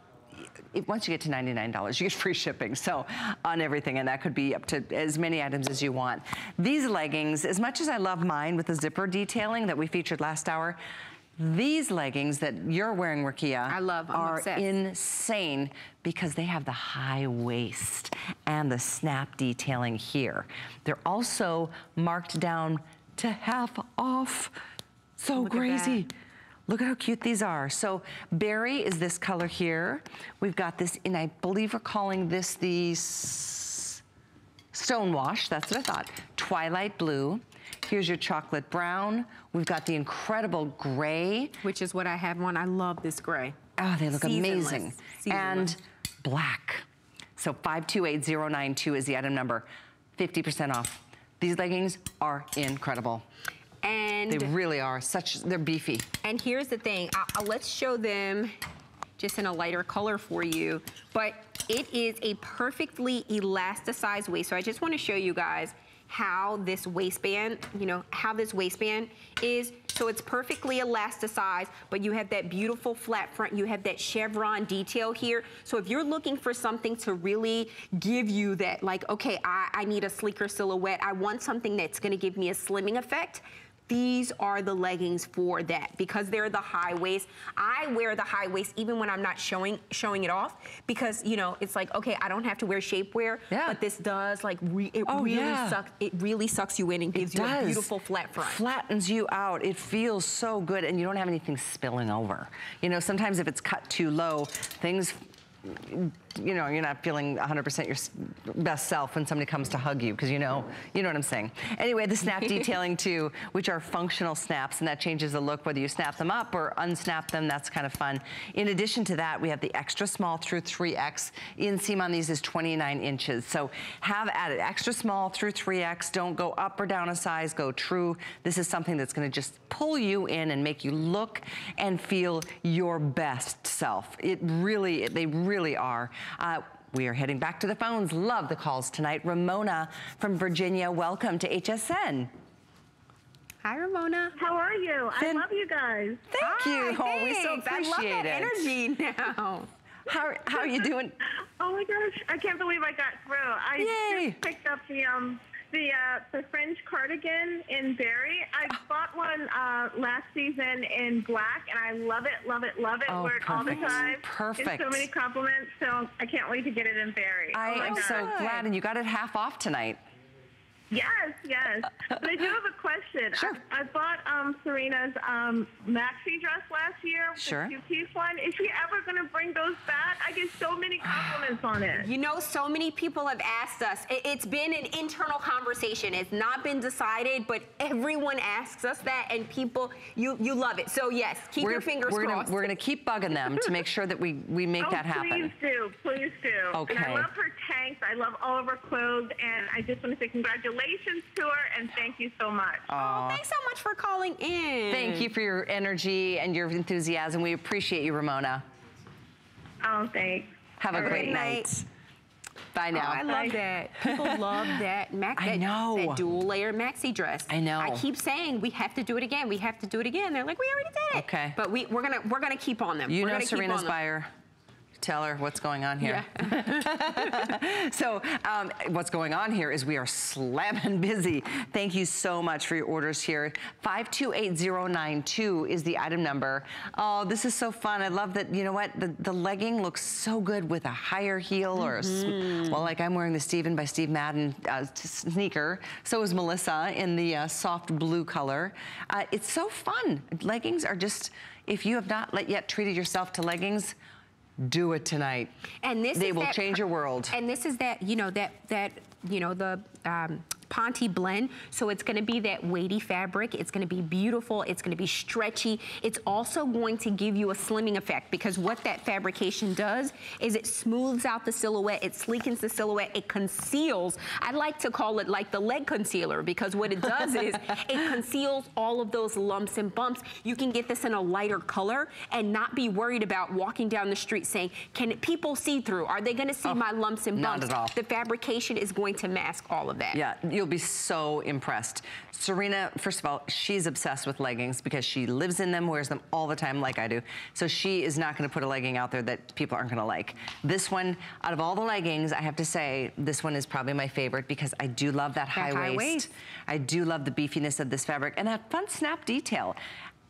if, once you get to $99, you get free shipping, so on everything, and that could be up to as many items as you want. These leggings, as much as I love mine with the zipper detailing that we featured last hour, these leggings that you're wearing, Rakia, I love, are obsessed. insane because they have the high waist and the snap detailing here. They're also marked down to half off. So Look crazy. Look at how cute these are. So berry is this color here. We've got this, and I believe we're calling this the Stonewash, that's what I thought. Twilight blue. Here's your chocolate brown. We've got the incredible gray. Which is what I have on. I love this gray. Oh, they look Seasonless. amazing. Seasonless. And black. So 528092 is the item number. 50% off. These leggings are incredible. And they really are such, they're beefy. And here's the thing, I, let's show them just in a lighter color for you. But it is a perfectly elasticized waist. So I just wanna show you guys how this waistband, you know, how this waistband is. So it's perfectly elasticized, but you have that beautiful flat front. You have that chevron detail here. So if you're looking for something to really give you that, like, okay, I, I need a sleeker silhouette. I want something that's gonna give me a slimming effect these are the leggings for that because they're the high waist. I wear the high waist even when I'm not showing showing it off because, you know, it's like, okay, I don't have to wear shapewear, yeah. but this does like, re it oh, really yeah. sucks, it really sucks you in and gives you a beautiful flat front. Flattens you out. It feels so good and you don't have anything spilling over. You know, sometimes if it's cut too low, things you know, you're not feeling 100% your best self when somebody comes to hug you because you know, you know what I'm saying. Anyway, the snap detailing too, which are functional snaps and that changes the look whether you snap them up or unsnap them, that's kind of fun. In addition to that, we have the extra small through 3X. Inseam on these is 29 inches. So have at it, extra small through 3X. Don't go up or down a size, go true. This is something that's gonna just pull you in and make you look and feel your best self. It really, they really are. Uh, we are heading back to the phones. Love the calls tonight. Ramona from Virginia, welcome to HSN. Hi, Ramona. How are you? I love you guys. Thank Hi, you. Thanks. Oh, we so appreciate I love that it. energy now. How, how are you doing? oh my gosh, I can't believe I got through. I Yay. just picked up the um the uh, the fringe cardigan in berry. I Ah. bought one uh, last season in black, and I love it, love it, love it. Oh, Wear it all the perfect. time. Perfect. It's so many compliments. So I can't wait to get it in berry. I oh am God. so glad, and you got it half off tonight. Yes, yes. But I do have a question. Sure. I, I bought um, Serena's um, maxi dress last year. Sure. The two-piece one. Is she ever going to bring those back? I get so many compliments on it. You know, so many people have asked us. It, it's been an internal conversation. It's not been decided, but everyone asks us that, and people, you you love it. So yes, keep we're, your fingers we're crossed. Gonna, we're gonna keep bugging them to make sure that we, we make oh, that happen. Please do, please do. Okay. And I love her tanks. I love all of her clothes, and I just want to say congratulations to her and thank you so much. Oh, thanks so much for calling in. Thank you for your energy and your enthusiasm. We appreciate you, Ramona. Oh, thanks. Have a All great right. night. Bye Oh, now. I love that. People love that, mac- I that, know. that dual layer maxi dress. I know. I keep saying we have to do it again. We have to do it again. They're like, we already did it. Okay. But we, we're gonna we're gonna keep on them. You we're know gonna Serena's on them. buyer. Tell her what's going on here. so um, what's going on here is we are slamming busy. Thank you so much for your orders here. 528092 is the item number. Oh, this is so fun. I love that, you know what, the, the legging looks so good with a higher heel or a, Mhm. well, like I'm wearing the Steven by Steve Madden uh, sneaker. So is Melissa in the uh, soft blue color. Uh, it's so fun. Leggings are just, if you have not yet treated yourself to leggings, do it tonight. And this they will that- change your world. And this is that, you know, that, that you know, the um, Ponte blend. So it's gonna be that weighty fabric. It's gonna be beautiful. It's gonna be stretchy. It's also going to give you a slimming effect because what that fabrication does is it smooths out the silhouette. It sleekens the silhouette. It conceals. I like to call it like the leg concealer because what it does is it conceals all of those lumps and bumps. You can get this in a lighter color and not be worried about walking down the street saying, can people see through? Are they gonna see oh, my lumps and Oh, not bumps? at all. The fabrication is going to mask all of that. Yeah, you'll be so impressed. Serena, first of all, she's obsessed with leggings because she lives in them, wears them all the time like I do. So she is not gonna put a legging out there that people aren't gonna like. This one, out of all the leggings, I have to say, this one is probably my favorite because I do love that, high, high waist. waist. I do love the beefiness of this fabric and that fun snap detail.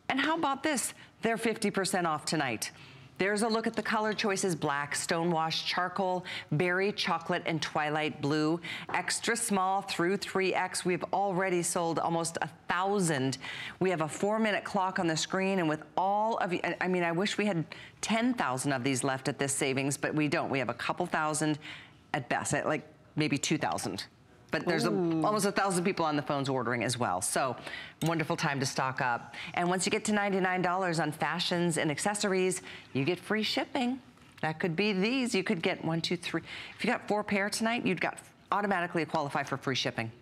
And how about this? They're 50% off tonight. There's a look at the color choices, black, stonewash, charcoal, berry, chocolate, and twilight blue. Extra small through 3X. We've already sold almost a thousand. We have a four minute clock on the screen and with all of you, I- mean, I wish we had 10,000 of these left at this savings, but we don't. We have a couple thousand at best, at like maybe 2,000. But there's a, almost a thousand people on the phones ordering as well. So wonderful time to stock up. And once you get to $99 on fashions and accessories, you get free shipping. That could be these. You could get one, two, three. If you got four pair tonight, you'd got automatically qualify for free shipping.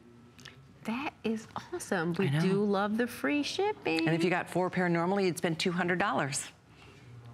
That is awesome. We do love the free shipping. And if you got four pair normally, you'd spend $200.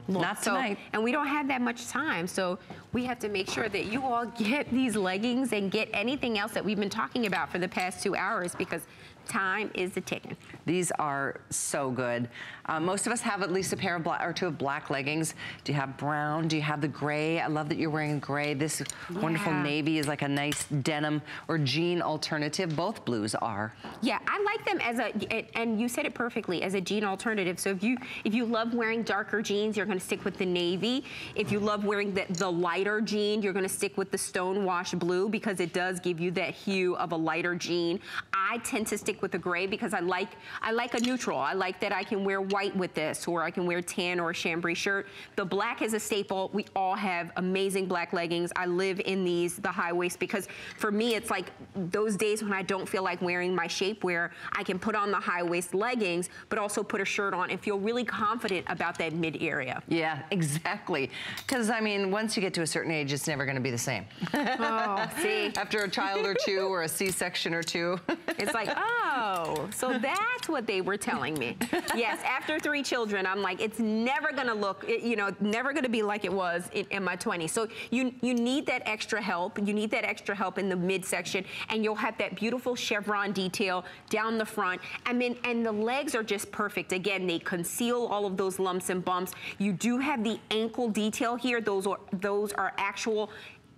Not So- tonight. and we don't have that much time, so we have to make sure that you all get these leggings and get anything else that we've been talking about for the past two hours because time is a ticking. These are so good. Uh, most of us have at least a pair of black or two of black leggings. Do you have brown? Do you have the gray? I love that you're wearing gray. This wonderful navy is like a nice denim or jean alternative. Both blues are. Yeah, I like them as a, and- and you said it perfectly, as a jean alternative. So if you if you love wearing darker jeans, you're gonna stick with the navy. If you love wearing the, the lighter jean, you're gonna stick with the stone wash blue because it does give you that hue of a lighter jean. I tend to stick with the gray because I like I like a neutral. I like that I can wear white with this or I can wear tan or a chambray shirt. The black is a staple. We all have amazing black leggings. I live in these, the high waist, because for me, it's like those days when I don't feel like wearing my shapewear, I can put on the high waist leggings, but also put a shirt on and feel really confident about that mid area. Yeah, exactly. Because I mean, once you get to a certain age, it's never going to be the same. Oh, see. After a child or two or a C-section or two. It's like, oh, so that's what they were telling me. Yes, after three children, I'm like, it's never gonna look, you know, never gonna be like it was in, in my 20s. So you you need that extra help. You need that extra help in the midsection, and you'll have that beautiful chevron detail down the front. I mean, and the legs are just perfect. Again, they conceal all of those lumps and bumps. You do have the ankle detail here. Those are those are actual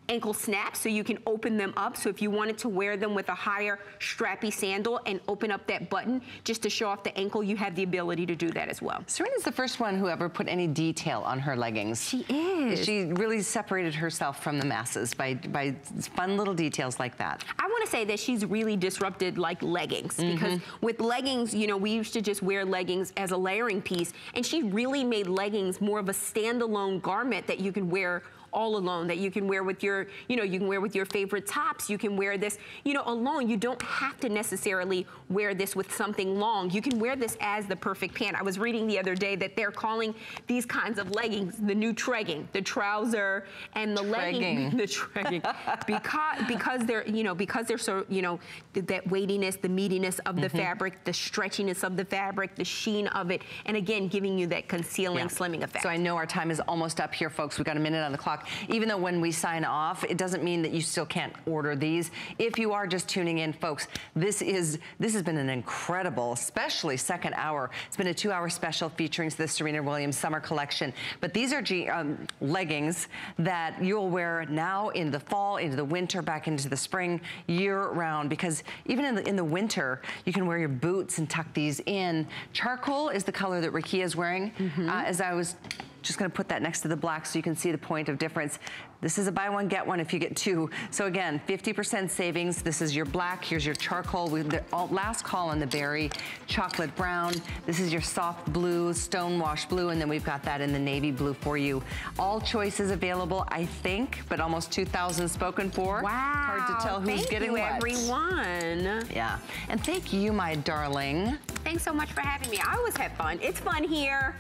ankle snaps so you can open them up. So if you wanted to wear them with a higher strappy sandal and open up that button just to show off the ankle, you have the ability to do that as well. Serena's the first one who ever put any detail on her leggings. She is. She really separated herself from the masses by, by fun little details like that. I want to say that she's really disrupted like leggings mm-hmm. because with leggings, you know, we used to just wear leggings as a layering piece and she really made leggings more of a standalone garment that you can wear all alone that you can wear with your, you know, you can wear with your favorite tops. You can wear this, you know, alone. You don't have to necessarily wear this with something long. You can wear this as the perfect pant. I was reading the other day that they're calling these kinds of leggings the new tregging, the trouser and the legging, the tregging, because because they're, you know, because they're so, you know, th- that weightiness, the meatiness of the mm-hmm. fabric, the stretchiness of the fabric, the sheen of it, and again, giving you that concealing, Yeah. slimming effect. So I know our time is almost up here, folks. We've got a minute on the clock. Stock. Even though when we sign off, it doesn't mean that you still can't order these. If you are just tuning in, folks, this is this has been an incredible, especially second hour. It's been a two-hour special featuring the Serena Williams summer collection. But these are G, um, leggings that you'll wear now in the fall, into the winter, back into the spring, year-round. Because even in the, in the winter, you can wear your boots and tuck these in. Charcoal is the color that Rakia is wearing. Uh, as I was just gonna put that next to the black so you can see the point of difference. This is a buy one, get one if you get two. So again, 50% savings. This is your black, here's your charcoal. We, the all, last call on the berry, chocolate brown. This is your soft blue, stone wash blue, and then we've got that in the navy blue for you. All choices available, I think, but almost 2,000 spoken for. Wow. Hard to tell who's thank getting you, what. everyone. Yeah, and thank you, my darling. Thanks so much for having me. I always have fun. It's fun here.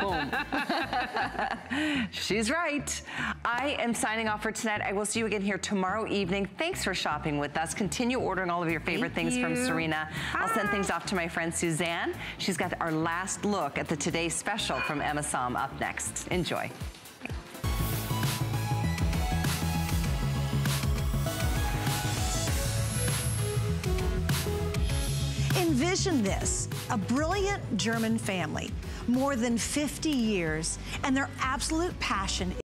Boom. She's right. I am signing off for tonight. I will see you again here tomorrow evening. Thanks for shopping with us. Continue ordering all of your favorite Thank things from you. Serena. I'll send things off to my friend Suzanne. She's got our last look at the Today Special from Emma Som up next. Enjoy. Envision this a brilliant German family, more than 50 years, and their absolute passion